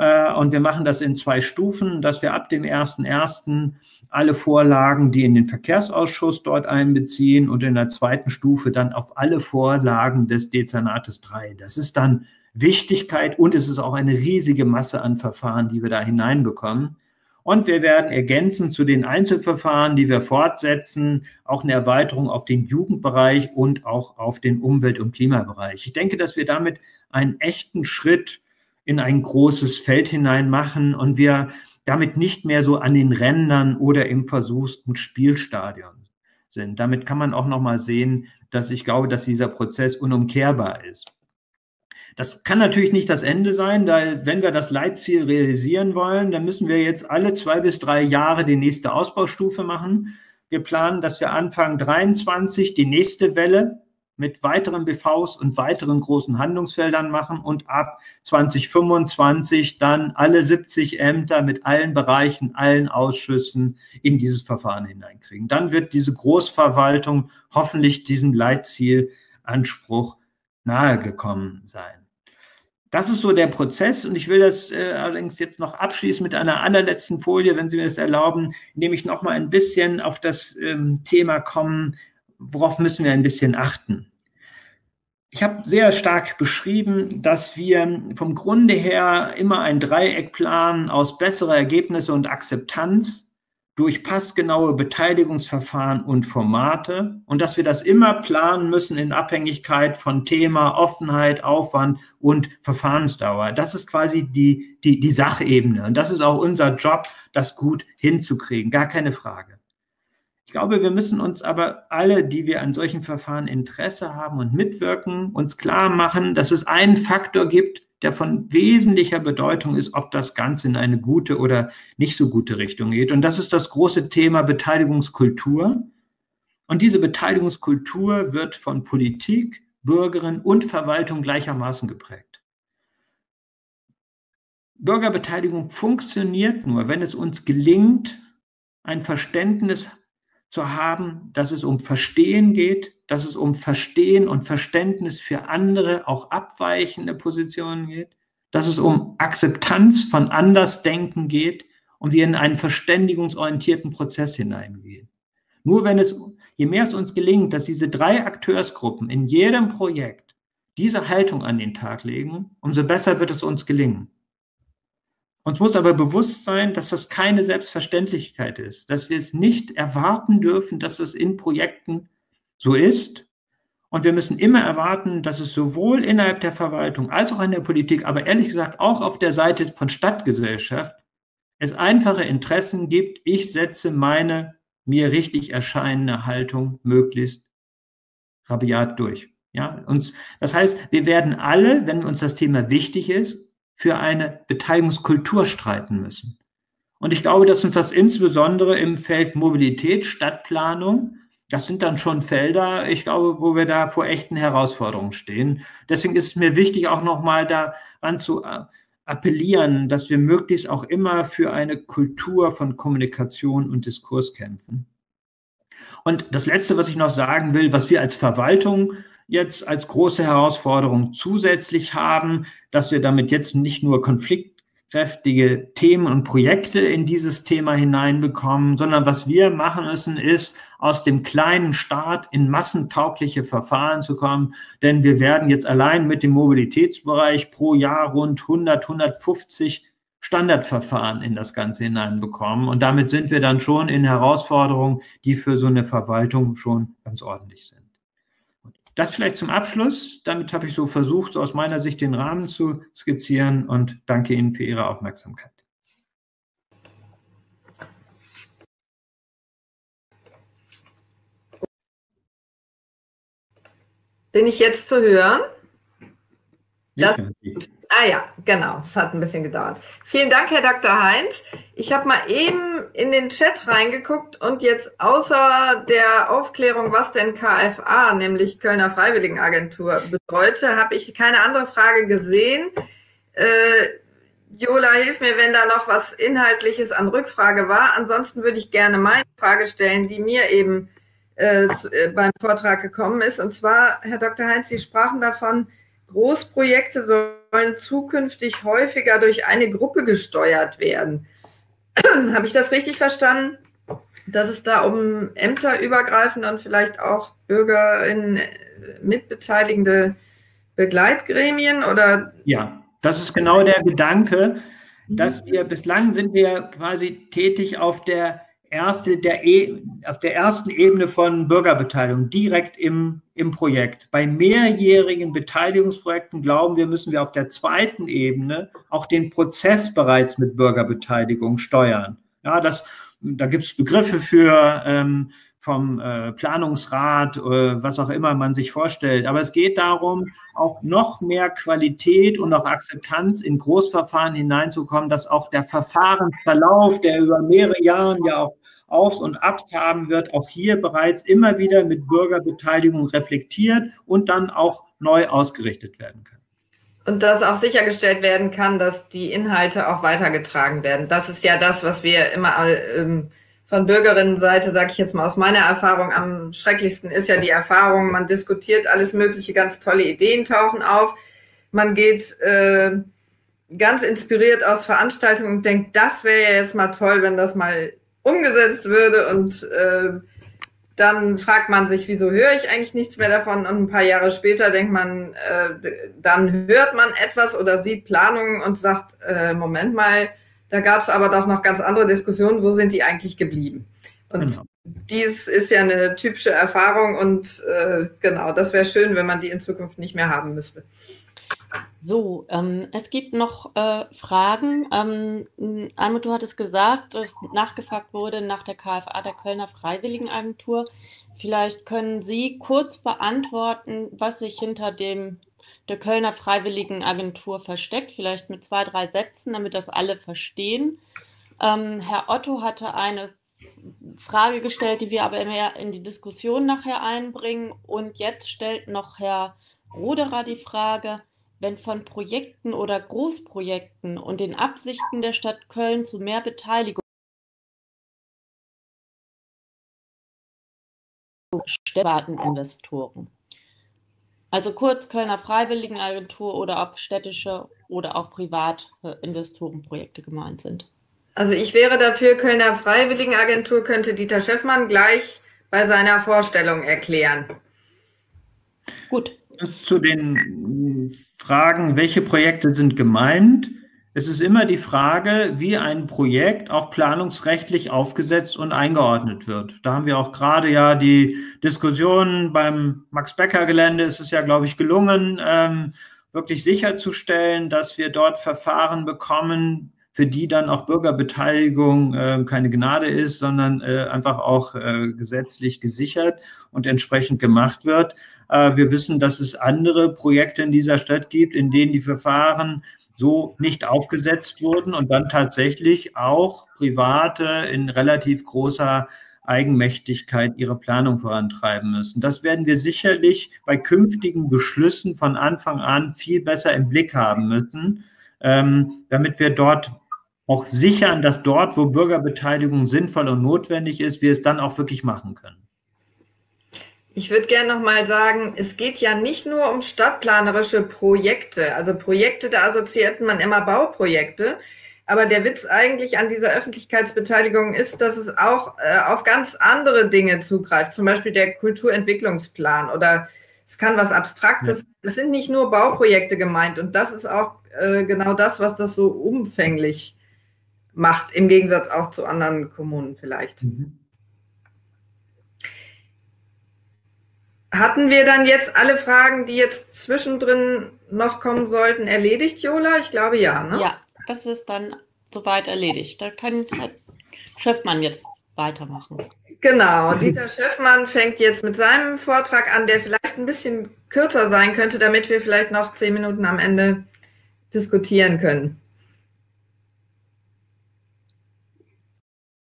Äh, und wir machen das in zwei Stufen, dass wir ab dem 1.1 alle Vorlagen, die in den Verkehrsausschuss dort einbeziehen und in der zweiten Stufe dann auf alle Vorlagen des Dezernates 3. Das ist dann Wichtigkeit und es ist auch eine riesige Masse an Verfahren, die wir da hineinbekommen. Und wir werden ergänzen zu den Einzelverfahren, die wir fortsetzen, auch eine Erweiterung auf den Jugendbereich und auch auf den Umwelt- und Klimabereich. Ich denke, dass wir damit einen echten Schritt in ein großes Feld hinein machen und wir damit nicht mehr so an den Rändern oder im Versuchs- und Spielstadion sind. Damit kann man auch noch mal sehen, dass ich glaube, dass dieser Prozess unumkehrbar ist. Das kann natürlich nicht das Ende sein, da wenn wir das Leitziel realisieren wollen, dann müssen wir jetzt alle zwei bis drei Jahre die nächste Ausbaustufe machen. Wir planen, dass wir Anfang 23 die nächste Welle mit weiteren BVs und weiteren großen Handlungsfeldern machen und ab 2025 dann alle 70 Ämter mit allen Bereichen, allen Ausschüssen in dieses Verfahren hineinkriegen. Dann wird diese Großverwaltung hoffentlich diesem Leitzielanspruch nahegekommen sein. Das ist so der Prozess und ich will das äh, allerdings jetzt noch abschließen mit einer allerletzten Folie, wenn Sie mir das erlauben, indem ich noch mal ein bisschen auf das ähm, Thema komme, worauf müssen wir ein bisschen achten. Ich habe sehr stark beschrieben, dass wir vom Grunde her immer ein Dreieck planen aus besserer Ergebnisse und Akzeptanz durch passgenaue Beteiligungsverfahren und Formate und dass wir das immer planen müssen in Abhängigkeit von Thema, Offenheit, Aufwand und Verfahrensdauer. Das ist quasi die, die, die Sachebene und das ist auch unser Job, das gut hinzukriegen, gar keine Frage. Ich glaube, wir müssen uns aber alle, die wir an solchen Verfahren Interesse haben und mitwirken, uns klar machen, dass es einen Faktor gibt, der von wesentlicher Bedeutung ist, ob das Ganze in eine gute oder nicht so gute Richtung geht. Und das ist das große Thema Beteiligungskultur. Und diese Beteiligungskultur wird von Politik, Bürgerinnen und Verwaltung gleichermaßen geprägt. Bürgerbeteiligung funktioniert nur, wenn es uns gelingt, ein Verständnis zu haben, dass es um Verstehen geht, dass es um Verstehen und Verständnis für andere, auch abweichende Positionen geht, dass es um Akzeptanz von Andersdenken geht und wir in einen verständigungsorientierten Prozess hineingehen. Nur wenn es, je mehr es uns gelingt, dass diese drei Akteursgruppen in jedem Projekt diese Haltung an den Tag legen, umso besser wird es uns gelingen. Uns muss aber bewusst sein, dass das keine Selbstverständlichkeit ist, dass wir es nicht erwarten dürfen, dass es in Projekten so ist, Und wir müssen immer erwarten, dass es sowohl innerhalb der Verwaltung als auch in der Politik, aber ehrlich gesagt auch auf der Seite von Stadtgesellschaft, es einfache Interessen gibt. Ich setze meine mir richtig erscheinende Haltung möglichst rabiat durch. Ja, uns, das heißt, wir werden alle, wenn uns das Thema wichtig ist, für eine Beteiligungskultur streiten müssen. Und ich glaube, dass uns das insbesondere im Feld Mobilität, Stadtplanung, das sind dann schon Felder, ich glaube, wo wir da vor echten Herausforderungen stehen. Deswegen ist es mir wichtig, auch nochmal daran zu äh, appellieren, dass wir möglichst auch immer für eine Kultur von Kommunikation und Diskurs kämpfen. Und das Letzte, was ich noch sagen will, was wir als Verwaltung jetzt als große Herausforderung zusätzlich haben, dass wir damit jetzt nicht nur konfliktkräftige Themen und Projekte in dieses Thema hineinbekommen, sondern was wir machen müssen, ist, aus dem kleinen Staat in massentaugliche Verfahren zu kommen. Denn wir werden jetzt allein mit dem Mobilitätsbereich pro Jahr rund 100, 150 Standardverfahren in das Ganze hineinbekommen. Und damit sind wir dann schon in Herausforderungen, die für so eine Verwaltung schon ganz ordentlich sind. Das vielleicht zum Abschluss. Damit habe ich so versucht, so aus meiner Sicht den Rahmen zu skizzieren und danke Ihnen für Ihre Aufmerksamkeit. Bin ich jetzt zu hören? Das, ah ja, genau, es hat ein bisschen gedauert. Vielen Dank, Herr Dr. Heinz. Ich habe mal eben in den Chat reingeguckt und jetzt außer der Aufklärung, was denn KFA, nämlich Kölner Freiwilligenagentur, bedeutet, habe ich keine andere Frage gesehen. Äh, Jola, hilf mir, wenn da noch was Inhaltliches an Rückfrage war. Ansonsten würde ich gerne meine Frage stellen, die mir eben äh, zu, äh, beim Vortrag gekommen ist. Und zwar, Herr Dr. Heinz, Sie sprachen davon, Großprojekte sollen zukünftig häufiger durch eine Gruppe gesteuert werden. Habe ich das richtig verstanden? Dass es da um ämterübergreifende und vielleicht auch Bürgerinnen äh, mitbeteiligende Begleitgremien oder? Ja, das ist genau der Gedanke, dass wir bislang sind wir quasi tätig auf der erste, der e auf der ersten Ebene von Bürgerbeteiligung, direkt im, im Projekt. Bei mehrjährigen Beteiligungsprojekten glauben wir, müssen wir auf der zweiten Ebene auch den Prozess bereits mit Bürgerbeteiligung steuern. Ja, das, da gibt es Begriffe für ähm, vom äh, Planungsrat, äh, was auch immer man sich vorstellt. Aber es geht darum, auch noch mehr Qualität und auch Akzeptanz in Großverfahren hineinzukommen, dass auch der Verfahrensverlauf, der über mehrere Jahre ja auch Aufs und Abs haben wird, auch hier bereits immer wieder mit Bürgerbeteiligung reflektiert und dann auch neu ausgerichtet werden kann. Und dass auch sichergestellt werden kann, dass die Inhalte auch weitergetragen werden. Das ist ja das, was wir immer ähm, von Bürgerinnenseite, sage ich jetzt mal aus meiner Erfahrung, am schrecklichsten ist ja die Erfahrung, man diskutiert alles Mögliche, ganz tolle Ideen tauchen auf. Man geht äh, ganz inspiriert aus Veranstaltungen und denkt, das wäre ja jetzt mal toll, wenn das mal umgesetzt würde und äh, dann fragt man sich, wieso höre ich eigentlich nichts mehr davon? Und ein paar Jahre später denkt man, äh, dann hört man etwas oder sieht Planungen und sagt, äh, Moment mal, da gab es aber doch noch ganz andere Diskussionen, wo sind die eigentlich geblieben? Und genau. dies ist ja eine typische Erfahrung und äh, genau, das wäre schön, wenn man die in Zukunft nicht mehr haben müsste. So, ähm, es gibt noch äh, Fragen. Ähm, einmal, du hattest gesagt, dass nachgefragt wurde nach der KFA, der Kölner Freiwilligenagentur. Vielleicht können Sie kurz beantworten, was sich hinter dem der Kölner Freiwilligenagentur versteckt, vielleicht mit zwei, drei Sätzen, damit das alle verstehen. Ähm, Herr Otto hatte eine Frage gestellt, die wir aber mehr in die Diskussion nachher einbringen. Und jetzt stellt noch Herr Roderer die Frage, wenn von Projekten oder Großprojekten und den Absichten der Stadt Köln zu mehr Beteiligung privaten Investoren. Also kurz Kölner Freiwilligenagentur oder ob städtische oder auch private Investorenprojekte gemeint sind. Also ich wäre dafür, Kölner Freiwilligenagentur könnte Dieter Schäffmann gleich bei seiner Vorstellung erklären. Gut. Zu den Fragen, welche Projekte sind gemeint? es ist immer die Frage, wie ein Projekt auch planungsrechtlich aufgesetzt und eingeordnet wird. Da haben wir auch gerade ja die Diskussion beim Max-Becker-Gelände. Es ist ja, glaube ich, gelungen, ähm, wirklich sicherzustellen, dass wir dort Verfahren bekommen, für die dann auch Bürgerbeteiligung äh, keine Gnade ist, sondern äh, einfach auch äh, gesetzlich gesichert und entsprechend gemacht wird. Äh, wir wissen, dass es andere Projekte in dieser Stadt gibt, in denen die Verfahren so nicht aufgesetzt wurden und dann tatsächlich auch Private in relativ großer Eigenmächtigkeit ihre Planung vorantreiben müssen. Das werden wir sicherlich bei künftigen Beschlüssen von Anfang an viel besser im Blick haben müssen, ähm, damit wir dort auch sichern, dass dort, wo Bürgerbeteiligung sinnvoll und notwendig ist, wir es dann auch wirklich machen können. Ich würde gerne noch mal sagen, es geht ja nicht nur um stadtplanerische Projekte. Also Projekte, da assoziiert man immer Bauprojekte. Aber der Witz eigentlich an dieser Öffentlichkeitsbeteiligung ist, dass es auch äh, auf ganz andere Dinge zugreift. Zum Beispiel der Kulturentwicklungsplan oder es kann was Abstraktes. Ja. Es sind nicht nur Bauprojekte gemeint. Und das ist auch äh, genau das, was das so umfänglich macht, im Gegensatz auch zu anderen Kommunen vielleicht. Mhm. Hatten wir dann jetzt alle Fragen, die jetzt zwischendrin noch kommen sollten, erledigt, Jola? Ich glaube ja, ne? Ja, das ist dann soweit erledigt. Da kann Herr Schöffmann jetzt weitermachen. Genau, Dieter Schöffmann fängt jetzt mit seinem Vortrag an, der vielleicht ein bisschen kürzer sein könnte, damit wir vielleicht noch zehn Minuten am Ende diskutieren können.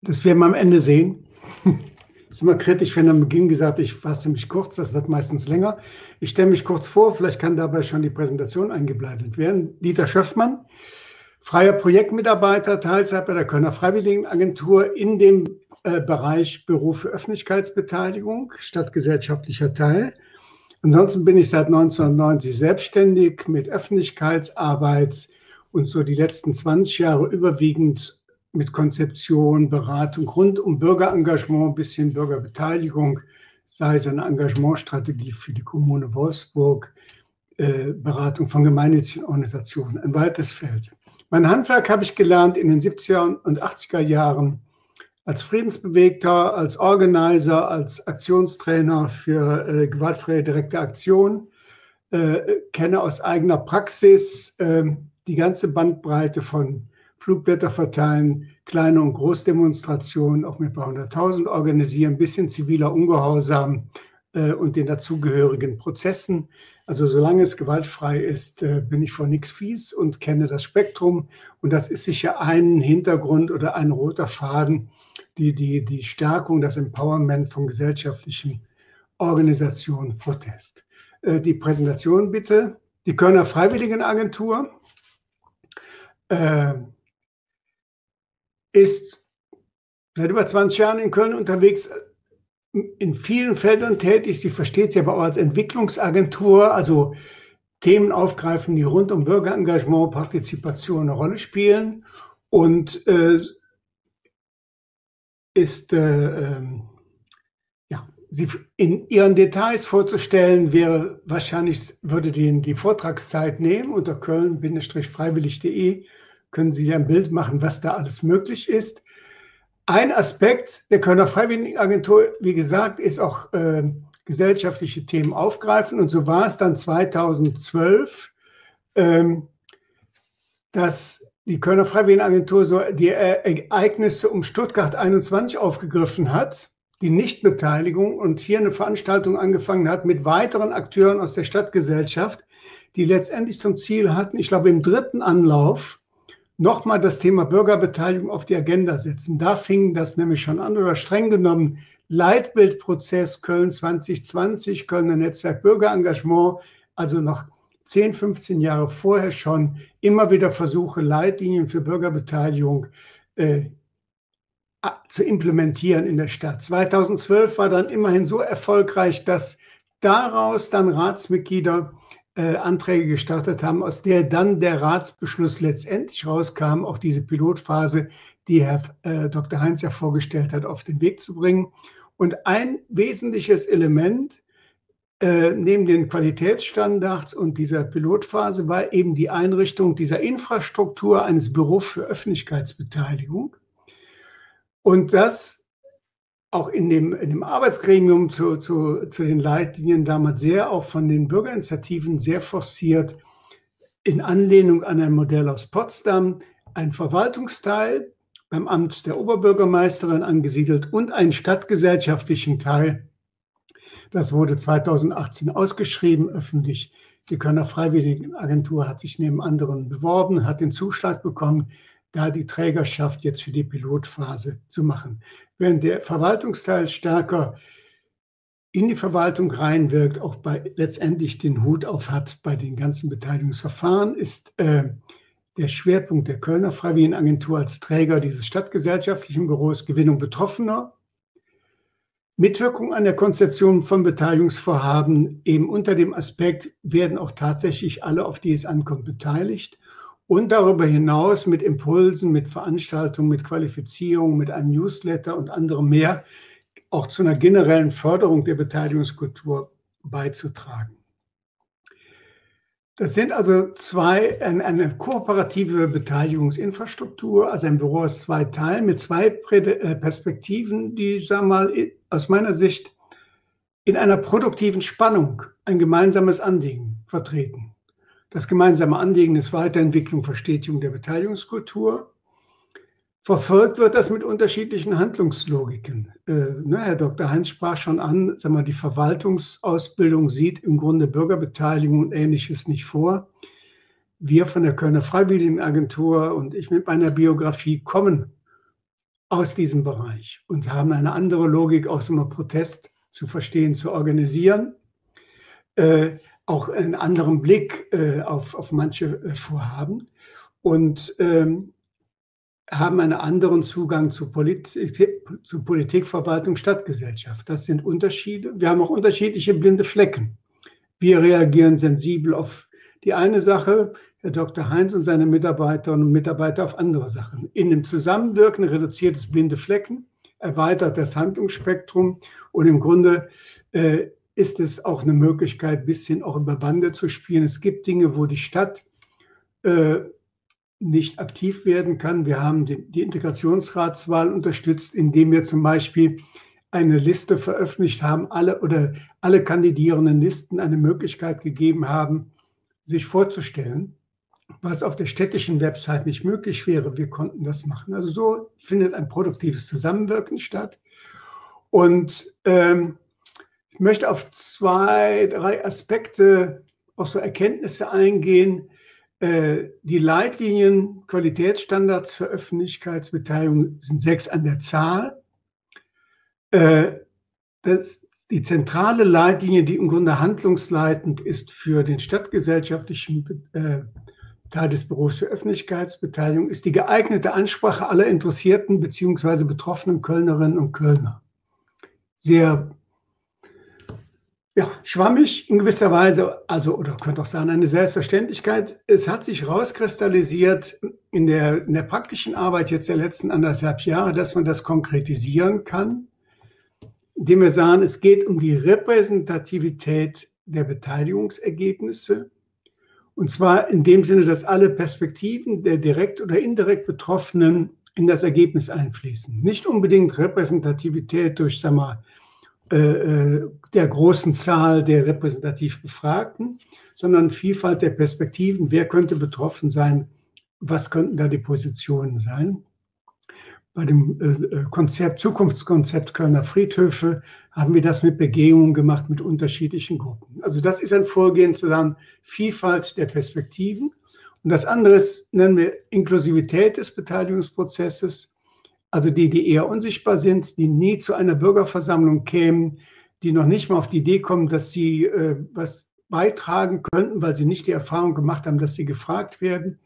Das werden wir am Ende sehen. Ist immer kritisch, wenn am Beginn gesagt, ich fasse mich kurz, das wird meistens länger. Ich stelle mich kurz vor, vielleicht kann dabei schon die Präsentation eingeblendet werden. Dieter Schöffmann, freier Projektmitarbeiter, Teilzeit bei der Kölner Freiwilligenagentur in dem äh, Bereich Büro für Öffentlichkeitsbeteiligung, stadtgesellschaftlicher Teil. Ansonsten bin ich seit 1990 selbstständig mit Öffentlichkeitsarbeit und so die letzten 20 Jahre überwiegend mit Konzeption, Beratung rund um Bürgerengagement, ein bisschen Bürgerbeteiligung, sei es eine Engagementstrategie für die Kommune Wolfsburg, äh, Beratung von gemeinnützigen Organisationen, ein weites Feld. Mein Handwerk habe ich gelernt in den 70er und 80er Jahren als Friedensbewegter, als Organizer, als Aktionstrainer für äh, gewaltfreie direkte Aktion, äh, kenne aus eigener Praxis äh, die ganze Bandbreite von Flugblätter verteilen, kleine und Großdemonstrationen auch mit ein paar hunderttausend organisieren, bisschen ziviler Ungehorsam äh, und den dazugehörigen Prozessen. Also solange es gewaltfrei ist, äh, bin ich vor nichts fies und kenne das Spektrum. Und das ist sicher ein Hintergrund oder ein roter Faden, die die, die Stärkung, das Empowerment von gesellschaftlichen Organisationen Protest. Äh, die Präsentation bitte. Die Kölner Freiwilligenagentur. Äh, ist seit über 20 Jahren in Köln unterwegs, in vielen Feldern tätig. Sie versteht sich aber auch als Entwicklungsagentur, also Themen aufgreifen, die rund um Bürgerengagement, Partizipation eine Rolle spielen und äh, ist äh, äh, ja, sie in ihren Details vorzustellen, wäre wahrscheinlich, würde die, die Vortragszeit nehmen unter köln-freiwillig.de können Sie ein Bild machen, was da alles möglich ist. Ein Aspekt der Kölner Freiwilligenagentur, wie gesagt, ist auch äh, gesellschaftliche Themen aufgreifen. Und so war es dann 2012, ähm, dass die Kölner Freiwilligenagentur so die Ereignisse um Stuttgart 21 aufgegriffen hat, die Nichtbeteiligung und hier eine Veranstaltung angefangen hat mit weiteren Akteuren aus der Stadtgesellschaft, die letztendlich zum Ziel hatten, ich glaube im dritten Anlauf, nochmal das Thema Bürgerbeteiligung auf die Agenda setzen. Da fing das nämlich schon an oder streng genommen Leitbildprozess Köln 2020, Kölner Netzwerk Bürgerengagement, also noch 10, 15 Jahre vorher schon immer wieder Versuche, Leitlinien für Bürgerbeteiligung äh, zu implementieren in der Stadt. 2012 war dann immerhin so erfolgreich, dass daraus dann Ratsmitglieder äh, Anträge gestartet haben, aus der dann der Ratsbeschluss letztendlich rauskam, auch diese Pilotphase, die Herr äh, Dr. Heinz ja vorgestellt hat, auf den Weg zu bringen. Und ein wesentliches Element äh, neben den Qualitätsstandards und dieser Pilotphase war eben die Einrichtung dieser Infrastruktur eines Büros für Öffentlichkeitsbeteiligung. Und das auch in dem, in dem Arbeitsgremium zu, zu, zu den Leitlinien damals sehr auch von den Bürgerinitiativen sehr forciert, in Anlehnung an ein Modell aus Potsdam, ein Verwaltungsteil beim Amt der Oberbürgermeisterin angesiedelt und einen stadtgesellschaftlichen Teil. Das wurde 2018 ausgeschrieben, öffentlich. Die Kölner Freiwilligenagentur hat sich neben anderen beworben, hat den Zuschlag bekommen, da die Trägerschaft jetzt für die Pilotphase zu machen. Während der Verwaltungsteil stärker in die Verwaltung reinwirkt, auch bei letztendlich den Hut auf hat bei den ganzen Beteiligungsverfahren, ist äh, der Schwerpunkt der Kölner Freiwilligenagentur als Träger dieses stadtgesellschaftlichen Büros Gewinnung Betroffener, Mitwirkung an der Konzeption von Beteiligungsvorhaben eben unter dem Aspekt, werden auch tatsächlich alle, auf die es ankommt, beteiligt und darüber hinaus mit Impulsen, mit Veranstaltungen, mit Qualifizierung, mit einem Newsletter und anderem mehr auch zu einer generellen Förderung der Beteiligungskultur beizutragen. Das sind also zwei, eine kooperative Beteiligungsinfrastruktur, also ein Büro aus zwei Teilen mit zwei äh, Perspektiven, die, sagen wir mal, aus meiner Sicht in einer produktiven Spannung ein gemeinsames Anliegen vertreten. Das gemeinsame Anliegen ist Weiterentwicklung, Verstetigung der Beteiligungskultur Verfolgt wird das mit unterschiedlichen Handlungslogiken. Äh, ne, Herr Dr. Heinz sprach schon an, sag mal, die Verwaltungsausbildung sieht im Grunde Bürgerbeteiligung und Ähnliches nicht vor. Wir von der Kölner Freiwilligenagentur und ich mit meiner Biografie kommen aus diesem Bereich und haben eine andere Logik, auch so mal Protest zu verstehen, zu organisieren. Äh, auch einen anderen Blick äh, auf, auf manche äh, Vorhaben. Und ähm, haben einen anderen Zugang zu Politik, zu Politikverwaltung, Stadtgesellschaft. Das sind Unterschiede. Wir haben auch unterschiedliche blinde Flecken. Wir reagieren sensibel auf die eine Sache, Herr Dr. Heinz und seine Mitarbeiterinnen und Mitarbeiter auf andere Sachen. In dem Zusammenwirken reduziert es blinde Flecken, erweitert das Handlungsspektrum und im Grunde äh, ist es auch eine Möglichkeit, ein bisschen auch über Bande zu spielen. Es gibt Dinge, wo die Stadt äh, nicht aktiv werden kann. Wir haben die, die Integrationsratswahl unterstützt, indem wir zum Beispiel eine Liste veröffentlicht haben, alle oder alle kandidierenden Listen eine Möglichkeit gegeben haben, sich vorzustellen, was auf der städtischen Website nicht möglich wäre. Wir konnten das machen. Also so findet ein produktives Zusammenwirken statt. Und ähm, ich möchte auf zwei, drei Aspekte, auch so Erkenntnisse eingehen, äh, die Leitlinien Qualitätsstandards für Öffentlichkeitsbeteiligung sind sechs an der Zahl. Äh, das, die zentrale Leitlinie, die im Grunde handlungsleitend ist für den stadtgesellschaftlichen äh, Teil des Büros für Öffentlichkeitsbeteiligung, ist die geeignete Ansprache aller interessierten bzw. betroffenen Kölnerinnen und Kölner. Sehr ja, schwammig in gewisser Weise, also oder könnte auch sagen, eine Selbstverständlichkeit. Es hat sich rauskristallisiert in der, in der praktischen Arbeit jetzt der letzten anderthalb Jahre, dass man das konkretisieren kann, indem wir sagen, es geht um die Repräsentativität der Beteiligungsergebnisse. Und zwar in dem Sinne, dass alle Perspektiven der direkt oder indirekt Betroffenen in das Ergebnis einfließen. Nicht unbedingt Repräsentativität durch, sag mal, äh, äh, der großen Zahl der repräsentativ Befragten, sondern Vielfalt der Perspektiven. Wer könnte betroffen sein? Was könnten da die Positionen sein? Bei dem äh, Konzept, Zukunftskonzept Kölner Friedhöfe haben wir das mit Begehungen gemacht mit unterschiedlichen Gruppen. Also das ist ein Vorgehen zu sagen, Vielfalt der Perspektiven. Und das andere ist, nennen wir Inklusivität des Beteiligungsprozesses also die, die eher unsichtbar sind, die nie zu einer Bürgerversammlung kämen, die noch nicht mal auf die Idee kommen, dass sie äh, was beitragen könnten, weil sie nicht die Erfahrung gemacht haben, dass sie gefragt werden,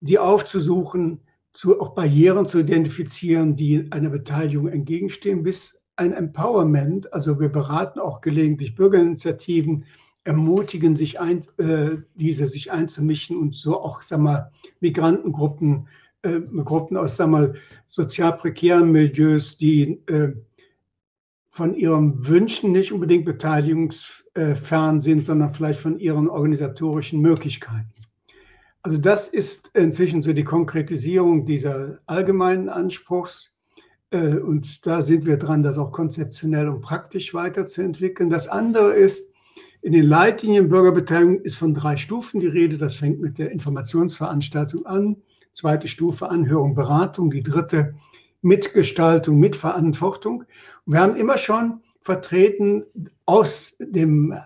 die aufzusuchen, zu, auch Barrieren zu identifizieren, die einer Beteiligung entgegenstehen, bis ein Empowerment, also wir beraten auch gelegentlich Bürgerinitiativen, ermutigen sich ein, äh, diese sich einzumischen und so auch, sag mal, Migrantengruppen äh, Gruppen aus sagen wir, sozial prekären Milieus, die äh, von ihren Wünschen nicht unbedingt beteiligungsfern sind, sondern vielleicht von ihren organisatorischen Möglichkeiten. Also das ist inzwischen so die Konkretisierung dieser allgemeinen Anspruchs. Äh, und da sind wir dran, das auch konzeptionell und praktisch weiterzuentwickeln. Das andere ist, in den Leitlinien Bürgerbeteiligung ist von drei Stufen die Rede. Das fängt mit der Informationsveranstaltung an. Zweite Stufe Anhörung, Beratung. Die dritte Mitgestaltung, Mitverantwortung. Wir haben immer schon vertreten aus dem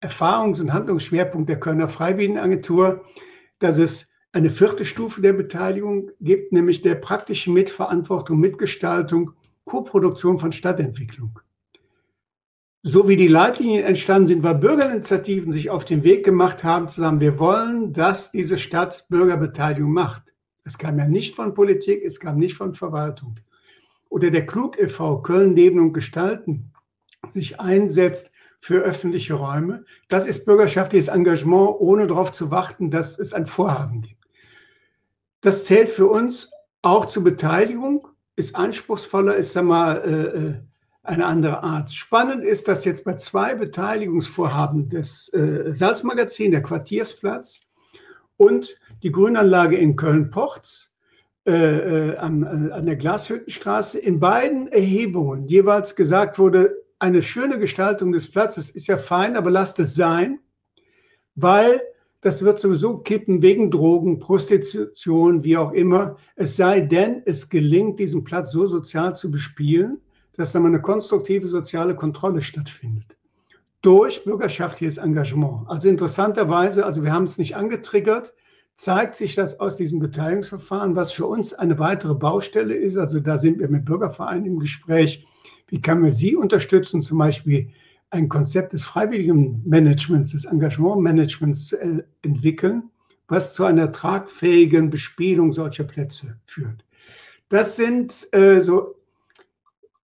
Erfahrungs- und Handlungsschwerpunkt der Kölner Freiwilligenagentur, dass es eine vierte Stufe der Beteiligung gibt, nämlich der praktischen Mitverantwortung, Mitgestaltung, Koproduktion von Stadtentwicklung. So wie die Leitlinien entstanden sind, weil Bürgerinitiativen sich auf den Weg gemacht haben, zu sagen, wir wollen, dass diese Stadt Bürgerbeteiligung macht. Es kam ja nicht von Politik, es kam nicht von Verwaltung. Oder der Klug e.V. Köln Leben und Gestalten sich einsetzt für öffentliche Räume. Das ist bürgerschaftliches Engagement, ohne darauf zu warten, dass es ein Vorhaben gibt. Das zählt für uns auch zur Beteiligung, ist anspruchsvoller, ist sag mal, äh, äh, eine andere Art. Spannend ist, dass jetzt bei zwei Beteiligungsvorhaben des äh, Salzmagazin, der Quartiersplatz und die Grünanlage in Köln-Porz äh, äh, an, äh, an der Glashüttenstraße in beiden Erhebungen jeweils gesagt wurde, eine schöne Gestaltung des Platzes ist ja fein, aber lasst es sein, weil das wird sowieso kippen wegen Drogen, Prostitution, wie auch immer. Es sei denn, es gelingt, diesen Platz so sozial zu bespielen, dass dann eine konstruktive soziale Kontrolle stattfindet. Durch bürgerschaftliches Engagement. Also interessanterweise, also wir haben es nicht angetriggert, zeigt sich das aus diesem Beteiligungsverfahren, was für uns eine weitere Baustelle ist. Also da sind wir mit Bürgervereinen im Gespräch, wie kann man sie unterstützen, zum Beispiel ein Konzept des freiwilligen Managements, des Engagementmanagements zu entwickeln, was zu einer tragfähigen Bespielung solcher Plätze führt. Das sind äh, so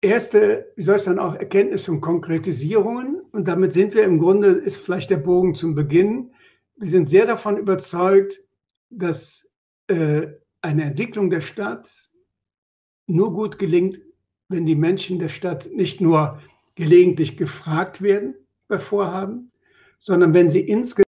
erste, wie soll es dann auch, Erkenntnisse und Konkretisierungen. Und damit sind wir im Grunde, ist vielleicht der Bogen zum Beginn. Wir sind sehr davon überzeugt, dass äh, eine Entwicklung der Stadt nur gut gelingt, wenn die Menschen der Stadt nicht nur gelegentlich gefragt werden bei Vorhaben, sondern wenn sie insgesamt.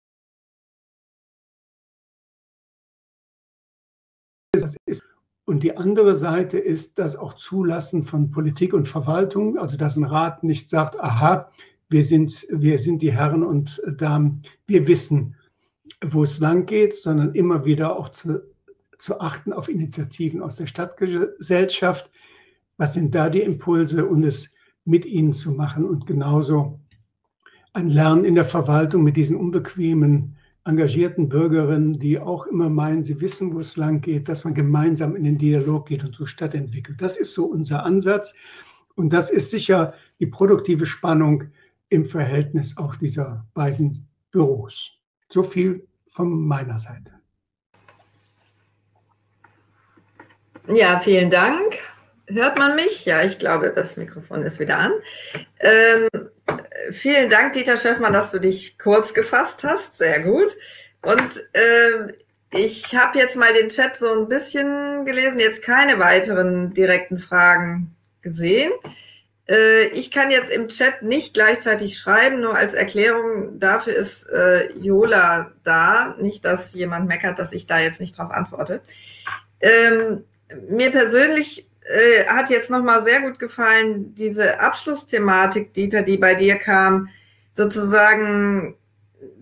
Und die andere Seite ist das auch Zulassen von Politik und Verwaltung, also dass ein Rat nicht sagt, aha, wir sind, wir sind die Herren und Damen, wir wissen, wo es lang geht, sondern immer wieder auch zu, zu achten auf Initiativen aus der Stadtgesellschaft, was sind da die Impulse und es mit ihnen zu machen? Und genauso ein Lernen in der Verwaltung mit diesen unbequemen, engagierten Bürgerinnen, die auch immer meinen, sie wissen, wo es lang geht, dass man gemeinsam in den Dialog geht und so Stadt entwickelt. Das ist so unser Ansatz und das ist sicher die produktive Spannung im Verhältnis auch dieser beiden Büros. So viel von meiner Seite. Ja, vielen Dank. Hört man mich? Ja, ich glaube, das Mikrofon ist wieder an. Ähm, vielen Dank, Dieter Schöffmann, dass du dich kurz gefasst hast. Sehr gut. Und äh, ich habe jetzt mal den Chat so ein bisschen gelesen, jetzt keine weiteren direkten Fragen gesehen. Äh, ich kann jetzt im Chat nicht gleichzeitig schreiben, nur als Erklärung dafür ist äh, Jola da. Nicht, dass jemand meckert, dass ich da jetzt nicht drauf antworte. Ähm, mir persönlich äh, hat jetzt nochmal sehr gut gefallen, diese Abschlussthematik, Dieter, die bei dir kam, sozusagen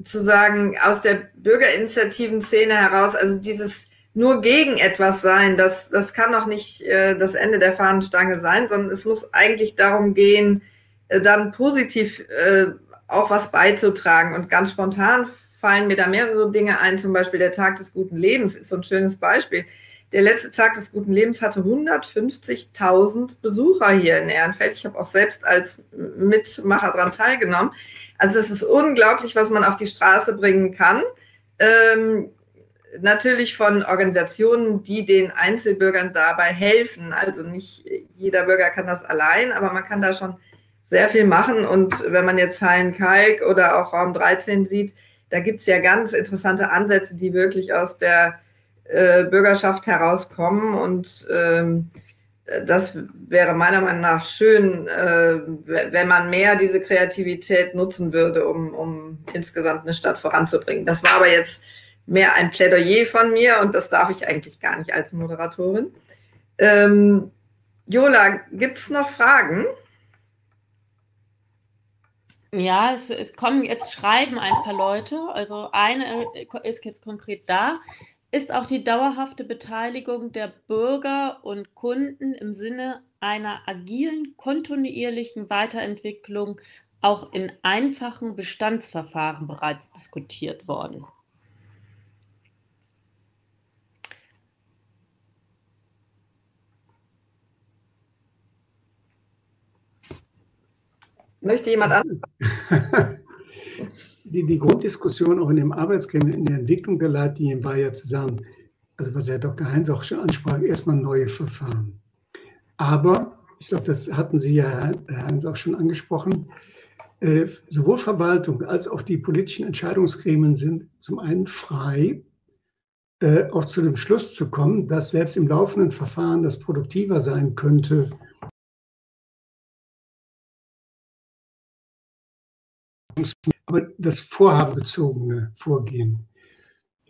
zu sagen, aus der Bürgerinitiativen-Szene heraus, also dieses nur gegen etwas sein, das, das kann doch nicht äh, das Ende der Fahnenstange sein, sondern es muss eigentlich darum gehen, äh, dann positiv äh, auch was beizutragen. Und ganz spontan fallen mir da mehrere Dinge ein, zum Beispiel der Tag des guten Lebens ist so ein schönes Beispiel. Der letzte Tag des guten Lebens hatte 150.000 Besucher hier in Ehrenfeld. Ich habe auch selbst als Mitmacher daran teilgenommen. Also es ist unglaublich, was man auf die Straße bringen kann. Ähm, natürlich von Organisationen, die den Einzelbürgern dabei helfen. Also nicht jeder Bürger kann das allein, aber man kann da schon sehr viel machen. Und wenn man jetzt Hallen Kalk oder auch Raum 13 sieht, da gibt es ja ganz interessante Ansätze, die wirklich aus der äh, Bürgerschaft herauskommen und ähm, das wäre meiner Meinung nach schön, äh, wenn man mehr diese Kreativität nutzen würde, um, um insgesamt eine Stadt voranzubringen. Das war aber jetzt mehr ein Plädoyer von mir und das darf ich eigentlich gar nicht als Moderatorin. Ähm, Jola, gibt es noch Fragen? Ja, es, es, kommen jetzt schreiben ein paar Leute. Also eine ist jetzt konkret da. Ist auch die dauerhafte Beteiligung der Bürger und Kunden im Sinne einer agilen, kontinuierlichen Weiterentwicklung auch in einfachen Bestandsverfahren bereits diskutiert worden? Möchte jemand an? die, die Grunddiskussion auch in dem Arbeitsgremium, in der Entwicklung der Leitlinien war ja zu sagen, also was Herr Dr. Heinz auch schon ansprach, erstmal neue Verfahren. Aber, ich glaube, das hatten Sie ja, Herr Heinz, auch schon angesprochen, äh, sowohl Verwaltung als auch die politischen Entscheidungsgremien sind zum einen frei, äh, auch zu dem Schluss zu kommen, dass selbst im laufenden Verfahren das produktiver sein könnte, aber das vorhabenbezogene Vorgehen.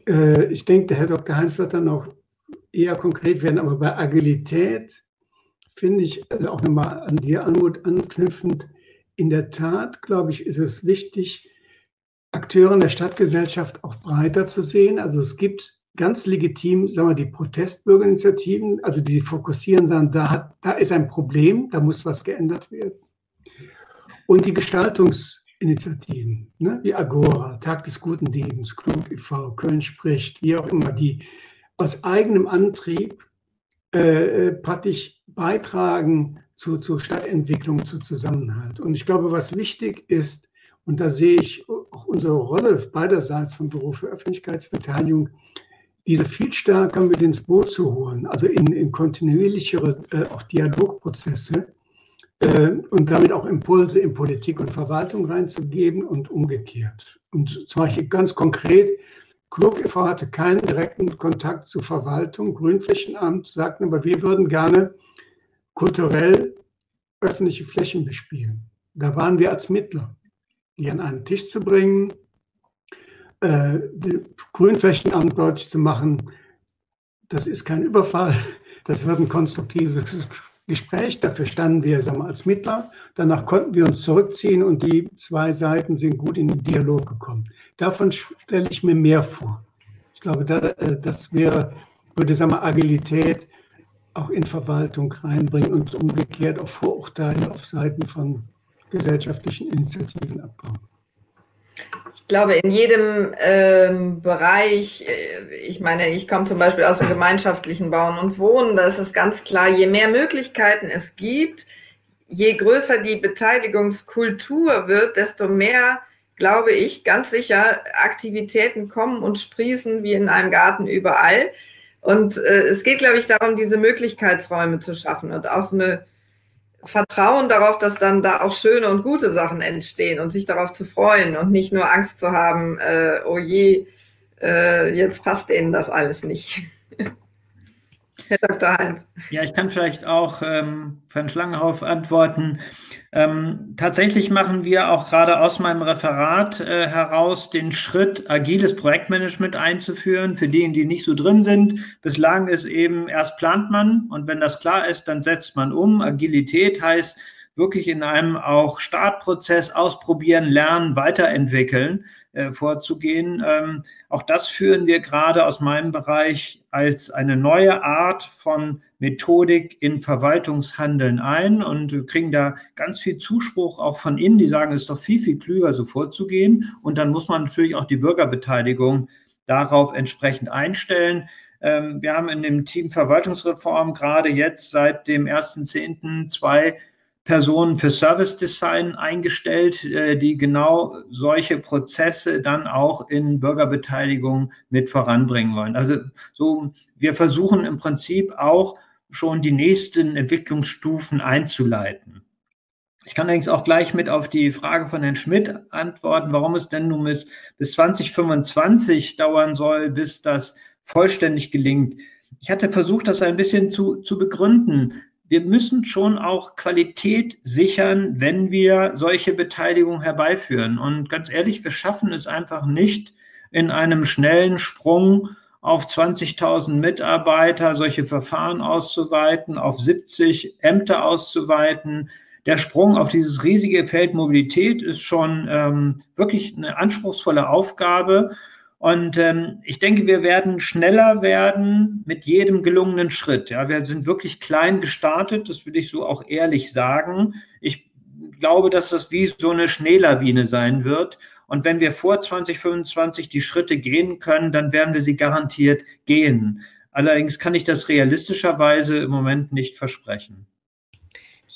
Äh, ich denke, der Herr Dr. Heinz wird dann auch eher konkret werden, aber bei Agilität finde ich, also auch nochmal an dir Anmut anknüpfend, in der Tat, glaube ich, ist es wichtig, Akteure in der Stadtgesellschaft auch breiter zu sehen. Also es gibt ganz legitim, sagen wir, die Protestbürgerinitiativen, also die fokussieren, sagen, da, hat, da ist ein Problem, da muss was geändert werden. Und die Gestaltungs- Initiativen, ne, wie Agora, Tag des guten Lebens, Klug e.V., Köln spricht, wie auch immer, die aus eigenem Antrieb äh, äh, praktisch beitragen zu, zur Stadtentwicklung, zu Zusammenhalt. Und ich glaube, was wichtig ist, und da sehe ich auch unsere Rolle beiderseits vom Büro für Öffentlichkeitsbeteiligung, diese viel stärker mit ins Boot zu holen, also in, in kontinuierlichere äh, auch Dialogprozesse, äh, und damit auch Impulse in Politik und Verwaltung reinzugeben und umgekehrt. Und zum Beispiel ganz konkret, Klug e.V. hatte keinen direkten Kontakt zur Verwaltung. Grünflächenamt sagten aber, wir würden gerne kulturell öffentliche Flächen bespielen. Da waren wir als Mittler, die an einen Tisch zu bringen, äh, Grünflächenamt deutsch zu machen. Das ist kein Überfall, das wird ein konstruktives Gespräch. Dafür standen wir sagen wir, als Mittler. Danach konnten wir uns zurückziehen und die zwei Seiten sind gut in den Dialog gekommen. Davon stelle ich mir mehr vor. Ich glaube, äh, das wäre, würde sagen wir, Agilität auch in Verwaltung reinbringen und umgekehrt auch Vorurteile auf Seiten von gesellschaftlichen Initiativen abbauen. Ich glaube, in jedem ähm, Bereich, äh, ich meine, ich komme zum Beispiel aus dem gemeinschaftlichen Bauen und Wohnen, da ist es ganz klar, je mehr Möglichkeiten es gibt, je größer die Beteiligungskultur wird, desto mehr, glaube ich, ganz sicher Aktivitäten kommen und sprießen wie in einem Garten überall. Und äh, es geht, glaube ich, darum, diese Möglichkeitsräume zu schaffen und auch so eine Vertrauen darauf, dass dann da auch schöne und gute Sachen entstehen und sich darauf zu freuen und nicht nur Angst zu haben, äh, oh je, äh, jetzt passt denen das alles nicht. Herr Dr. Heinz. Ja, ich kann vielleicht auch ähm, Herrn Schlangenhoff antworten. Ähm, tatsächlich machen wir auch gerade aus meinem Referat äh, heraus den Schritt, agiles Projektmanagement einzuführen. Für diejenigen, die nicht so drin sind, bislang ist eben erst plant man und wenn das klar ist, dann setzt man um. Agilität heißt wirklich in einem auch Startprozess ausprobieren, lernen, weiterentwickeln äh, vorzugehen. Ähm, auch das führen wir gerade aus meinem Bereich als eine neue Art von Methodik in Verwaltungshandeln ein und kriegen da ganz viel Zuspruch auch von innen, die sagen, es ist doch viel, viel klüger, so vorzugehen. Und dann muss man natürlich auch die Bürgerbeteiligung darauf entsprechend einstellen. Ähm, wir haben in dem Team Verwaltungsreform gerade jetzt seit dem 1.10. zwei Personen für Service Design eingestellt, äh, die genau solche Prozesse dann auch in Bürgerbeteiligung mit voranbringen wollen. Also so, wir versuchen im Prinzip auch schon die nächsten Entwicklungsstufen einzuleiten. Ich kann allerdings auch gleich mit auf die Frage von Herrn Schmidt antworten, warum es denn nun bis, bis 2025 dauern soll, bis das vollständig gelingt. Ich hatte versucht, das ein bisschen zu, zu begründen wir müssen schon auch Qualität sichern, wenn wir solche Beteiligung herbeiführen. Und ganz ehrlich, wir schaffen es einfach nicht, in einem schnellen Sprung auf 20.000 Mitarbeiter solche Verfahren auszuweiten, auf 70 Ämter auszuweiten. Der Sprung auf dieses riesige Feld Mobilität ist schon ähm, wirklich eine anspruchsvolle Aufgabe. Und ähm, ich denke, wir werden schneller werden mit jedem gelungenen Schritt. Ja, wir sind wirklich klein gestartet, das will ich so auch ehrlich sagen. Ich glaube, dass das wie so eine Schneelawine sein wird. Und wenn wir vor 2025 die Schritte gehen können, dann werden wir sie garantiert gehen. Allerdings kann ich das realistischerweise im Moment nicht versprechen.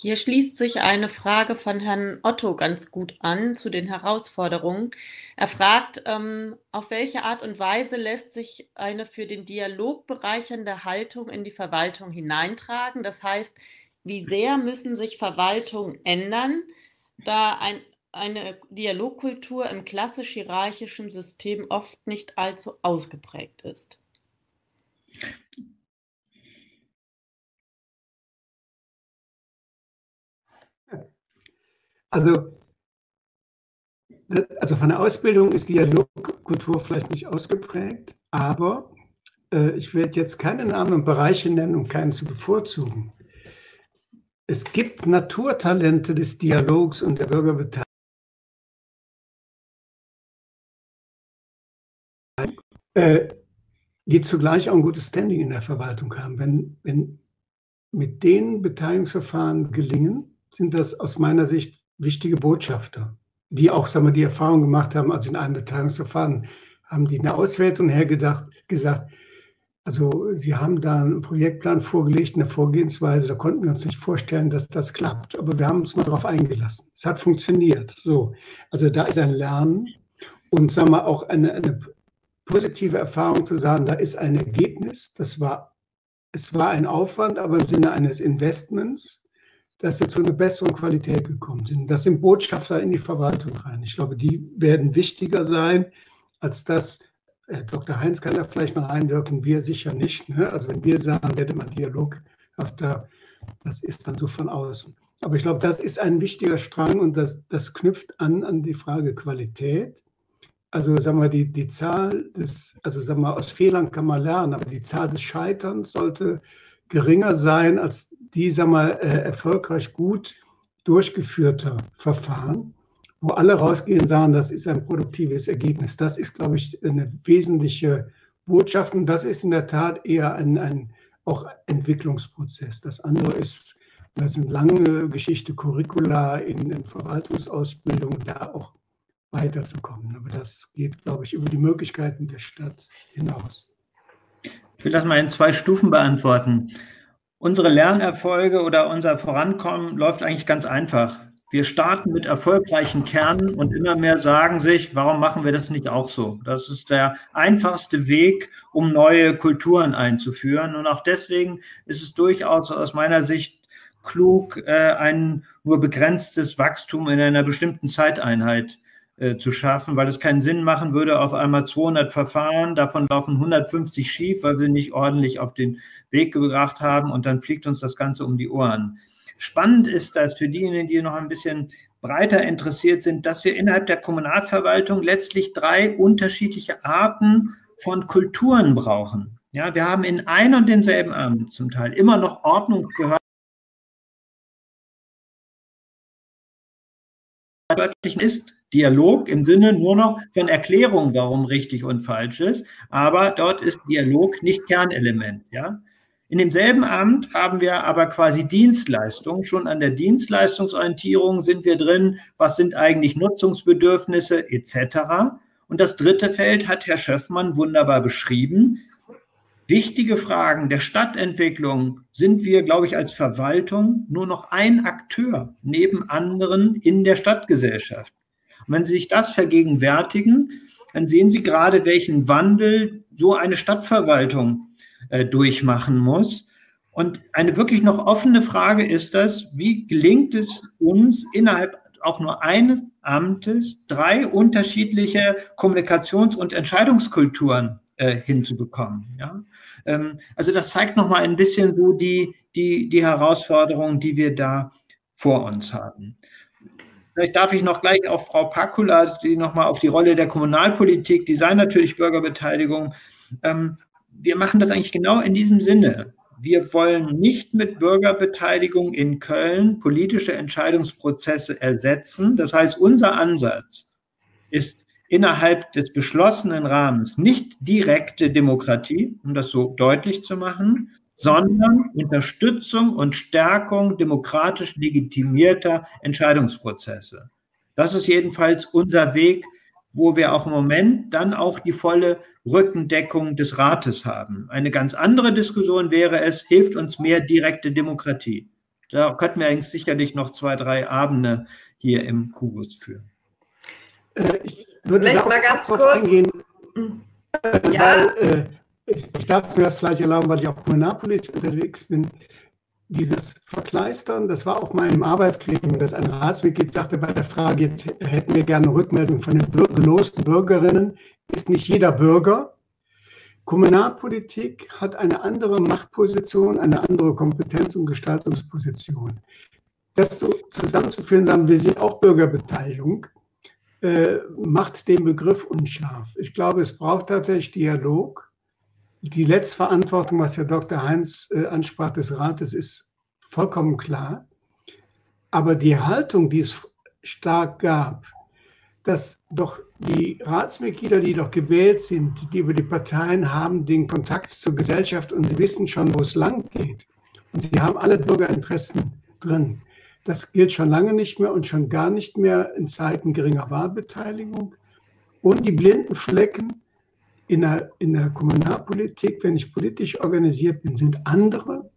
Hier schließt sich eine Frage von Herrn Otto ganz gut an zu den Herausforderungen. Er fragt, ähm, auf welche Art und Weise lässt sich eine für den Dialog bereichernde Haltung in die Verwaltung hineintragen? Das heißt, wie sehr müssen sich Verwaltungen ändern, da ein, eine Dialogkultur im klassisch hierarchischen System oft nicht allzu ausgeprägt ist? Also, also von der Ausbildung ist Dialogkultur vielleicht nicht ausgeprägt, aber äh, ich werde jetzt keine Namen und Bereiche nennen, um keinen zu bevorzugen. Es gibt Naturtalente des Dialogs und der Bürgerbeteiligung. Äh, die zugleich auch ein gutes Standing in der Verwaltung haben. Wenn, wenn mit den Beteiligungsverfahren gelingen, sind das aus meiner Sicht wichtige Botschafter, die auch sagen wir, die Erfahrung gemacht haben, also in einem Beteiligungsverfahren haben die eine Auswertung hergedacht, gesagt, also sie haben da einen Projektplan vorgelegt, eine Vorgehensweise, da konnten wir uns nicht vorstellen, dass das klappt, aber wir haben uns mal darauf eingelassen. Es hat funktioniert. So, also da ist ein Lernen und sagen wir auch eine, eine positive Erfahrung zu sagen, da ist ein Ergebnis, das war, es war ein Aufwand, aber im Sinne eines Investments dass sie zu einer besseren Qualität gekommen sind. Das sind Botschafter in die Verwaltung rein. Ich glaube, die werden wichtiger sein, als das, äh, Dr. Heinz kann da vielleicht noch einwirken, wir sicher nicht. Ne? Also wenn wir sagen, werde man dialoghafter, das ist dann so von außen. Aber ich glaube, das ist ein wichtiger Strang und das, das knüpft an an die Frage Qualität. Also sagen wir, die, die Zahl des, also sagen wir, aus Fehlern kann man lernen, aber die Zahl des Scheiterns sollte geringer sein als die, wir, äh, erfolgreich gut durchgeführte Verfahren, wo alle rausgehen und sagen, das ist ein produktives Ergebnis. Das ist, glaube ich, eine wesentliche Botschaft und das ist in der Tat eher ein, ein auch Entwicklungsprozess. Das andere ist, das eine lange Geschichte, Curricula in, in Verwaltungsausbildung, da auch weiterzukommen. Aber das geht, glaube ich, über die Möglichkeiten der Stadt hinaus. Ich will das mal in zwei Stufen beantworten. Unsere Lernerfolge oder unser Vorankommen läuft eigentlich ganz einfach. Wir starten mit erfolgreichen Kernen und immer mehr sagen sich, warum machen wir das nicht auch so? Das ist der einfachste Weg, um neue Kulturen einzuführen. Und auch deswegen ist es durchaus aus meiner Sicht klug, äh, ein nur begrenztes Wachstum in einer bestimmten Zeiteinheit äh, zu schaffen, weil es keinen Sinn machen würde, auf einmal 200 Verfahren, davon laufen 150 schief, weil wir nicht ordentlich auf den Weg gebracht haben und dann fliegt uns das Ganze um die Ohren. Spannend ist das für diejenigen, die noch ein bisschen breiter interessiert sind, dass wir innerhalb der Kommunalverwaltung letztlich drei unterschiedliche Arten von Kulturen brauchen. Ja, wir haben in ein und denselben Amt zum Teil immer noch Ordnung gehört. ist Dialog im Sinne nur noch von Erklärung, warum richtig und falsch ist. Aber dort ist Dialog nicht Kernelement. Ja? In demselben Amt haben wir aber quasi Dienstleistungen. Schon an der Dienstleistungsorientierung sind wir drin. Was sind eigentlich Nutzungsbedürfnisse etc. Und das dritte Feld hat Herr Schöffmann wunderbar beschrieben. Wichtige Fragen der Stadtentwicklung sind wir, glaube ich, als Verwaltung nur noch ein Akteur neben anderen in der Stadtgesellschaft. Wenn Sie sich das vergegenwärtigen, dann sehen Sie gerade, welchen Wandel so eine Stadtverwaltung äh, durchmachen muss. Und eine wirklich noch offene Frage ist das, wie gelingt es uns innerhalb auch nur eines Amtes drei unterschiedliche Kommunikations- und Entscheidungskulturen äh, hinzubekommen. Ja? Ähm, also das zeigt nochmal ein bisschen so die die, die Herausforderungen, die wir da vor uns haben. Vielleicht darf ich noch gleich auf Frau Pakula, die nochmal auf die Rolle der Kommunalpolitik, die sei natürlich Bürgerbeteiligung. Ähm, wir machen das eigentlich genau in diesem Sinne. Wir wollen nicht mit Bürgerbeteiligung in Köln politische Entscheidungsprozesse ersetzen. Das heißt, unser Ansatz ist innerhalb des beschlossenen Rahmens nicht direkte Demokratie, um das so deutlich zu machen, sondern Unterstützung und Stärkung demokratisch legitimierter Entscheidungsprozesse. Das ist jedenfalls unser Weg, wo wir auch im Moment dann auch die volle Rückendeckung des Rates haben. Eine ganz andere Diskussion wäre es, hilft uns mehr direkte Demokratie. Da könnten wir eigentlich sicherlich noch zwei, drei Abende hier im Kubus führen. Äh, ich würde Vielleicht mal ganz kurz eingehen, äh, ja. weil, äh, ich, ich, darf mir das vielleicht erlauben, weil ich auch kommunalpolitisch unterwegs bin. Dieses Verkleistern, das war auch mal im Arbeitskrieg, dass ein Ratsmitglied sagte bei der Frage, jetzt hätten wir gerne Rückmeldung von den gelosten Bürgerinnen, ist nicht jeder Bürger. Kommunalpolitik hat eine andere Machtposition, eine andere Kompetenz und Gestaltungsposition. Das so zusammenzuführen, sagen wir, sind auch Bürgerbeteiligung, äh, macht den Begriff unscharf. Ich glaube, es braucht tatsächlich Dialog. Die Letztverantwortung, was Herr Dr. Heinz äh, ansprach des Rates, ist vollkommen klar. Aber die Haltung, die es stark gab, dass doch die Ratsmitglieder, die doch gewählt sind, die über die Parteien haben den Kontakt zur Gesellschaft und sie wissen schon, wo es lang geht. Und sie haben alle Bürgerinteressen drin. Das gilt schon lange nicht mehr und schon gar nicht mehr in Zeiten geringer Wahlbeteiligung. Und die blinden Flecken in der, in der Kommunalpolitik, wenn ich politisch organisiert bin, sind andere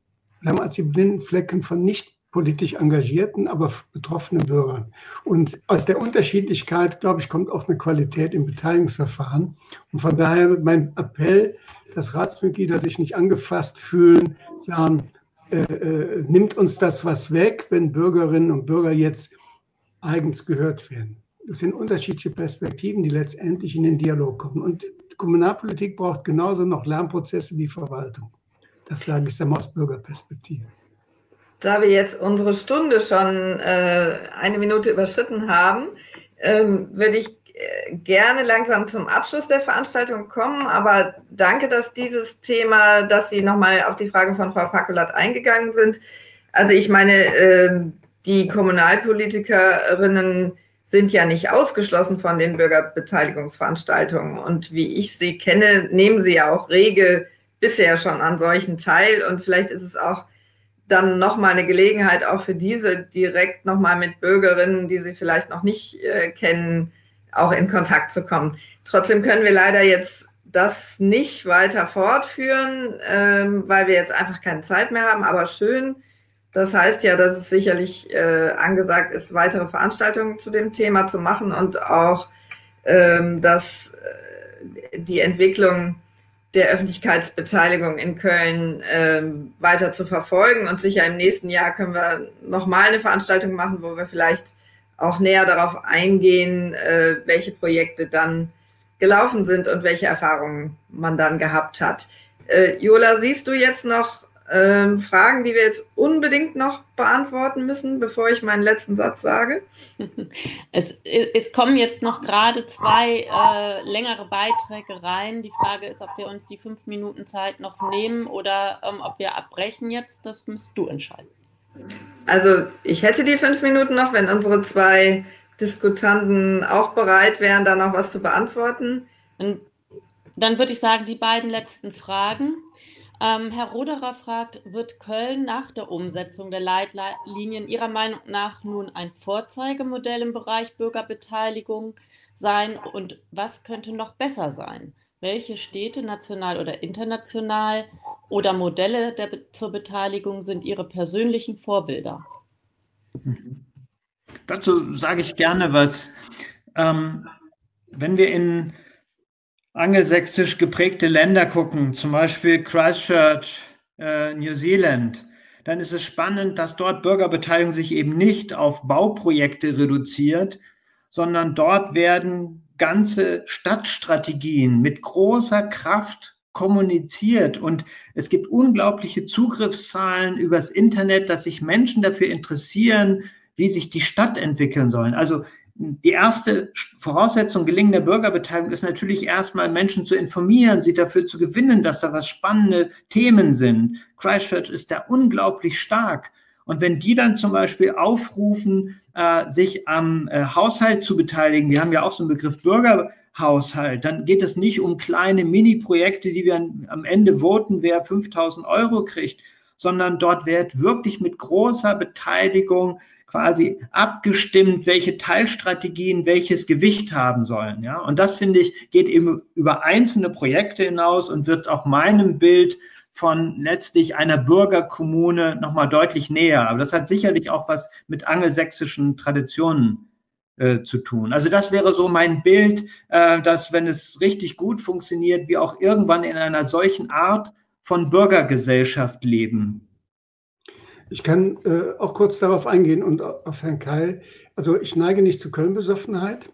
als die blinden Flecken von nicht politisch engagierten, aber betroffenen Bürgern. Und aus der Unterschiedlichkeit, glaube ich, kommt auch eine Qualität im Beteiligungsverfahren. Und von daher mein Appell, dass Ratsmitglieder sich nicht angefasst fühlen, sagen, äh, äh, nimmt uns das was weg, wenn Bürgerinnen und Bürger jetzt eigens gehört werden. Das sind unterschiedliche Perspektiven, die letztendlich in den Dialog kommen. Und Kommunalpolitik braucht genauso noch Lernprozesse wie Verwaltung. Das sage ich einmal aus Bürgerperspektive. Da wir jetzt unsere Stunde schon äh, eine Minute überschritten haben, ähm, würde ich äh, gerne langsam zum Abschluss der Veranstaltung kommen, aber danke, dass dieses Thema, dass Sie nochmal auf die Frage von Frau Pakulat eingegangen sind. Also ich meine, äh, die Kommunalpolitikerinnen sind ja nicht ausgeschlossen von den Bürgerbeteiligungsveranstaltungen. Und wie ich sie kenne, nehmen sie ja auch rege bisher schon an solchen teil. Und vielleicht ist es auch dann nochmal eine Gelegenheit, auch für diese direkt nochmal mit Bürgerinnen, die sie vielleicht noch nicht äh, kennen, auch in Kontakt zu kommen. Trotzdem können wir leider jetzt das nicht weiter fortführen, ähm, weil wir jetzt einfach keine Zeit mehr haben, aber schön. Das heißt ja, dass es sicherlich äh, angesagt ist, weitere Veranstaltungen zu dem Thema zu machen und auch, ähm, dass äh, die Entwicklung der Öffentlichkeitsbeteiligung in Köln ähm, weiter zu verfolgen. Und sicher im nächsten Jahr können wir nochmal eine Veranstaltung machen, wo wir vielleicht auch näher darauf eingehen, äh, welche Projekte dann gelaufen sind und welche Erfahrungen man dann gehabt hat. Äh, Jola, siehst du jetzt noch ähm, Fragen, die wir jetzt unbedingt noch beantworten müssen, bevor ich meinen letzten Satz sage? Es, es kommen jetzt noch gerade zwei äh, längere Beiträge rein. Die Frage ist, ob wir uns die fünf Minuten Zeit noch nehmen oder ähm, ob wir abbrechen jetzt. Das musst du entscheiden. Also ich hätte die fünf Minuten noch, wenn unsere zwei Diskutanten auch bereit wären, da noch was zu beantworten. Dann, dann würde ich sagen, die beiden letzten Fragen. Ähm, Herr Roderer fragt, wird Köln nach der Umsetzung der Leitlinien Ihrer Meinung nach nun ein Vorzeigemodell im Bereich Bürgerbeteiligung sein und was könnte noch besser sein? Welche Städte, national oder international, oder Modelle der, zur Beteiligung sind Ihre persönlichen Vorbilder? Mhm. Dazu sage ich gerne was. Ähm, wenn wir in angelsächsisch geprägte Länder gucken, zum Beispiel Christchurch, äh, New Zealand, dann ist es spannend, dass dort Bürgerbeteiligung sich eben nicht auf Bauprojekte reduziert, sondern dort werden ganze Stadtstrategien mit großer Kraft kommuniziert und es gibt unglaubliche Zugriffszahlen übers Internet, dass sich Menschen dafür interessieren, wie sich die Stadt entwickeln sollen. Also die erste Voraussetzung gelingender Bürgerbeteiligung ist natürlich erstmal Menschen zu informieren, sie dafür zu gewinnen, dass da was spannende Themen sind. Christchurch ist da unglaublich stark. Und wenn die dann zum Beispiel aufrufen, äh, sich am äh, Haushalt zu beteiligen, wir haben ja auch so einen Begriff Bürgerhaushalt, dann geht es nicht um kleine Mini-Projekte, die wir am Ende voten, wer 5000 Euro kriegt, sondern dort wird wirklich mit großer Beteiligung quasi abgestimmt, welche Teilstrategien welches Gewicht haben sollen. Ja? Und das, finde ich, geht eben über einzelne Projekte hinaus und wird auch meinem Bild von letztlich einer Bürgerkommune nochmal deutlich näher. Aber das hat sicherlich auch was mit angelsächsischen Traditionen äh, zu tun. Also das wäre so mein Bild, äh, dass wenn es richtig gut funktioniert, wir auch irgendwann in einer solchen Art von Bürgergesellschaft leben. Ich kann äh, auch kurz darauf eingehen und auf Herrn Keil. Also ich neige nicht zu Kölnbesoffenheit.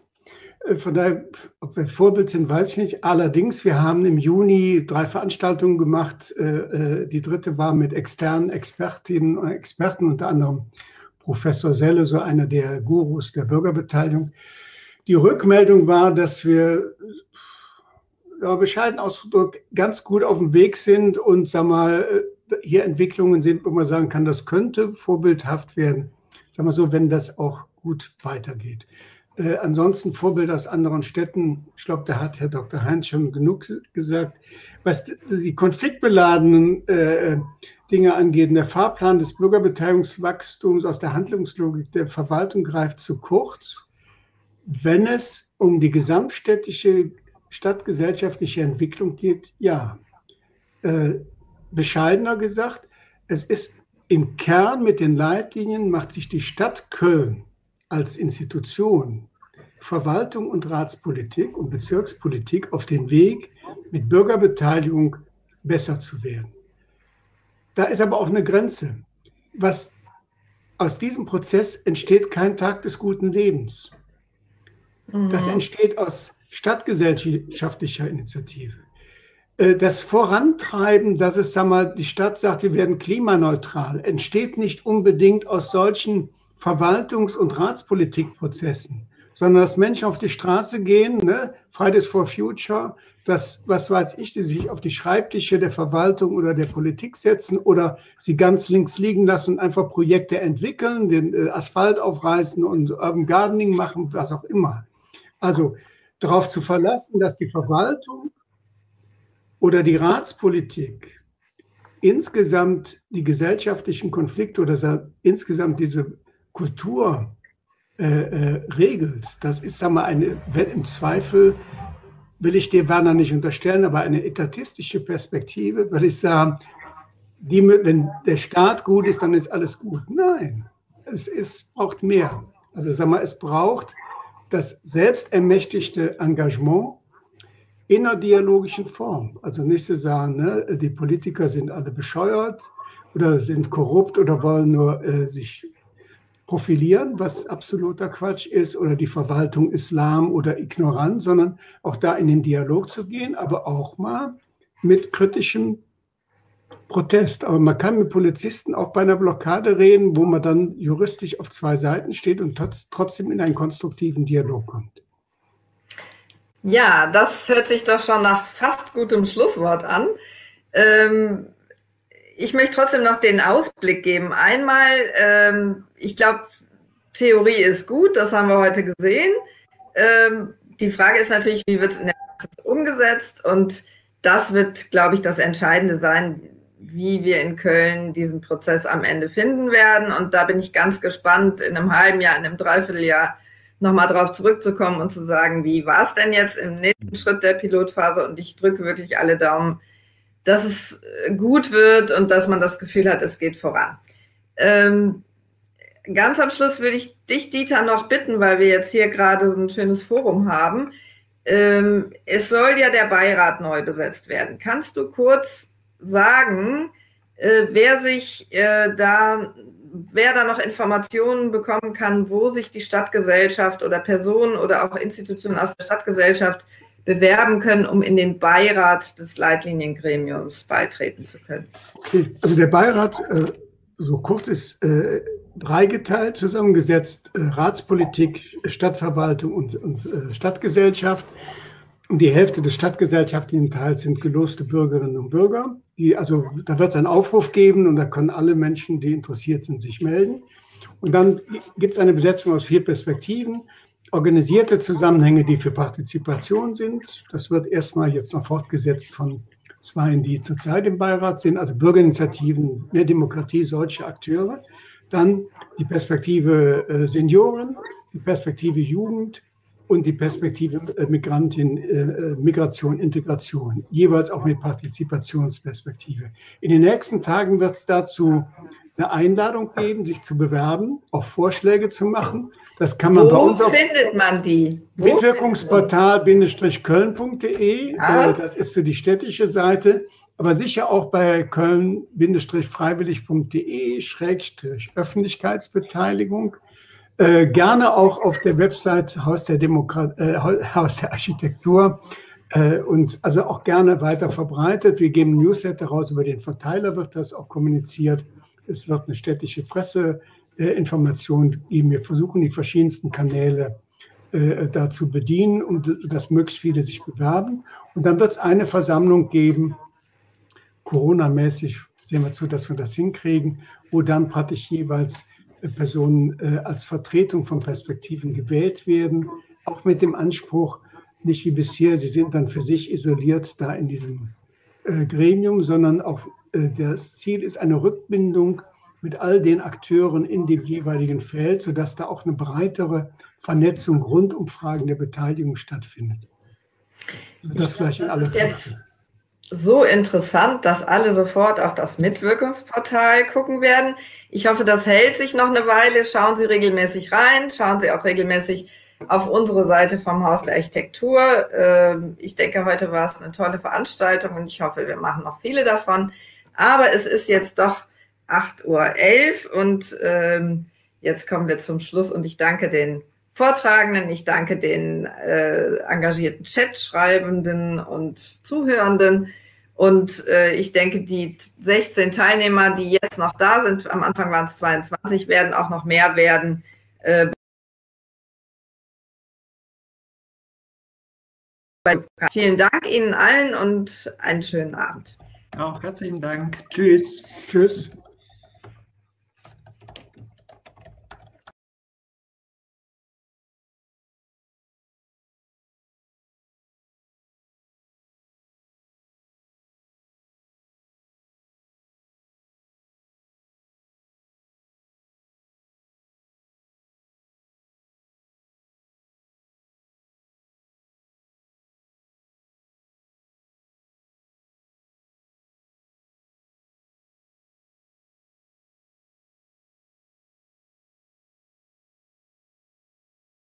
Äh, von daher, ob wir Vorbild sind, weiß ich nicht. Allerdings, wir haben im Juni drei Veranstaltungen gemacht. Äh, äh, die dritte war mit externen Expertinnen und Experten, unter anderem Professor Selle, so einer der Gurus der Bürgerbeteiligung. Die Rückmeldung war, dass wir ja, bescheiden Ausdruck ganz gut auf dem Weg sind und sag mal, hier Entwicklungen sind, wo man sagen kann, das könnte vorbildhaft werden. Sagen wir so, wenn das auch gut weitergeht. Äh, ansonsten Vorbilder aus anderen Städten, ich glaube, da hat Herr Dr. Heinz schon genug gesagt. Was die konfliktbeladenen äh, Dinge angeht, der Fahrplan des Bürgerbeteiligungswachstums aus der Handlungslogik der Verwaltung greift zu kurz, wenn es um die gesamtstädtische stadtgesellschaftliche Entwicklung geht, ja. Äh, bescheidener gesagt, es ist im Kern mit den Leitlinien, macht sich die Stadt Köln als Institution, Verwaltung und Ratspolitik und Bezirkspolitik auf den Weg, mit Bürgerbeteiligung besser zu werden. Da ist aber auch eine Grenze. Was aus diesem Prozess entsteht kein Tag des guten Lebens. Das mhm. entsteht aus stadtgesellschaftlicher Initiative. Äh, das Vorantreiben, dass es, sag mal, die Stadt sagt, wir werden klimaneutral, entsteht nicht unbedingt aus solchen Verwaltungs- und Ratspolitikprozessen, sondern dass Menschen auf die Straße gehen, ne? Fridays for Future, dass, was weiß ich, sie sich auf die Schreibtische der Verwaltung oder der Politik setzen oder sie ganz links liegen lassen und einfach Projekte entwickeln, den äh, Asphalt aufreißen und Urban Gardening machen, was auch immer. Also darauf zu verlassen, dass die Verwaltung oder die Ratspolitik insgesamt die gesellschaftlichen Konflikte oder insgesamt diese Kultur äh, äh, regelt, das ist, sag mal, eine, wenn im Zweifel, will ich dir Werner nicht unterstellen, aber eine etatistische Perspektive, würde ich sagen, die, wenn der Staat gut ist, dann ist alles gut. Nein, es ist, braucht mehr. Also sag mal, es braucht das selbstermächtigte Engagement in einer dialogischen Form. Also nicht zu sagen, ne, die Politiker sind alle bescheuert oder sind korrupt oder wollen nur äh, sich profilieren, was absoluter Quatsch ist, oder die Verwaltung Islam oder ignorant, sondern auch da in den Dialog zu gehen, aber auch mal mit kritischem Protest. Aber man kann mit Polizisten auch bei einer Blockade reden, wo man dann juristisch auf zwei Seiten steht und trotzdem in einen konstruktiven Dialog kommt. Ja, das hört sich doch schon nach fast gutem Schlusswort an. Ähm, ich möchte trotzdem noch den Ausblick geben. Einmal, ähm, ich glaube, Theorie ist gut, das haben wir heute gesehen. Ähm, die Frage ist natürlich, wie wird es in der Praxis umgesetzt? Und das wird, glaube ich, das Entscheidende sein, wie wir in Köln diesen Prozess am Ende finden werden. Und da bin ich ganz gespannt, in einem halben Jahr, in einem Dreivierteljahr nochmal drauf zurückzukommen und zu sagen, wie war es denn jetzt im nächsten Schritt der Pilotphase? Und ich drücke wirklich alle Daumen, dass es äh, gut wird und dass man das Gefühl hat, es geht voran. Ähm, ganz am Schluss würde ich dich, Dieter, noch bitten, weil wir jetzt hier gerade so ein schönes Forum haben. Ähm, es soll ja der Beirat neu besetzt werden. Kannst du kurz sagen, äh, wer sich äh, da wer da noch Informationen bekommen kann, wo sich die Stadtgesellschaft oder Personen oder auch Institutionen aus der Stadtgesellschaft bewerben können, um in den Beirat des Leitliniengremiums beitreten zu können? Okay, also der Beirat, äh, so kurz, ist äh, dreigeteilt zusammengesetzt, äh, Ratspolitik, Stadtverwaltung und, Stadtgesellschaft. Und die Hälfte des stadtgesellschaftlichen Teils sind geloste Bürgerinnen und Bürger. Die, also da wird es einen Aufruf geben und da können alle Menschen, die interessiert sind, sich melden. Und dann gibt es eine Besetzung aus vier Perspektiven. Organisierte Zusammenhänge, die für Partizipation sind. Das wird erstmal jetzt noch fortgesetzt von zwei, die zurzeit im Beirat sind, also Bürgerinitiativen, mehr Demokratie, solche Akteure. Dann die Perspektive äh, Senioren, die Perspektive Jugend, und die Perspektive äh, Migrantin, äh, äh, Migration, Integration, jeweils auch mit Partizipationsperspektive. In den nächsten Tagen wird es dazu eine Einladung geben, sich zu bewerben, auch Vorschläge zu machen. Das kann man Wo bei uns auf findet man die? Mitwirkungsportal-köln.de, ah. das ist so die städtische Seite, aber sicher auch bei köln-freiwillig.de, Schrägstrich Öffentlichkeitsbeteiligung. Äh, gerne auch auf der Website Haus der, Demokrat äh, Haus der Architektur äh, und also auch gerne weiter verbreitet. Wir geben Newsletter raus, über den Verteiler wird das auch kommuniziert. Es wird eine städtische Presseinformation geben. Wir versuchen die verschiedensten Kanäle äh, da zu bedienen, um dass möglichst viele sich bewerben. Und dann wird es eine Versammlung geben, Corona-mäßig sehen wir zu, dass wir das hinkriegen, wo dann praktisch jeweils Personen äh, als Vertretung von Perspektiven gewählt werden, auch mit dem Anspruch, nicht wie bisher, sie sind dann für sich isoliert da in diesem äh, Gremium, sondern auch äh, das Ziel ist eine Rückbindung mit all den Akteuren in dem jeweiligen Feld, sodass da auch eine breitere Vernetzung rund um Fragen der Beteiligung stattfindet. Das vielleicht in alle Jetzt so interessant, dass alle sofort auf das Mitwirkungsportal gucken werden. Ich hoffe, das hält sich noch eine Weile. Schauen Sie regelmäßig rein, schauen Sie auch regelmäßig auf unsere Seite vom Haus der Architektur. Ähm, ich denke, heute war es eine tolle Veranstaltung und ich hoffe, wir machen noch viele davon. Aber es ist jetzt doch 8.11 Uhr und ähm, jetzt kommen wir zum Schluss und ich danke den Vortragenden, ich danke den äh, engagierten Chatschreibenden und Zuhörenden. Und äh, ich denke, die 16 Teilnehmer, die jetzt noch da sind, am Anfang waren es 22, werden auch noch mehr werden. Äh, Vielen Dank Ihnen allen und einen schönen Abend. Auch herzlichen Dank. Tschüss. Tschüss.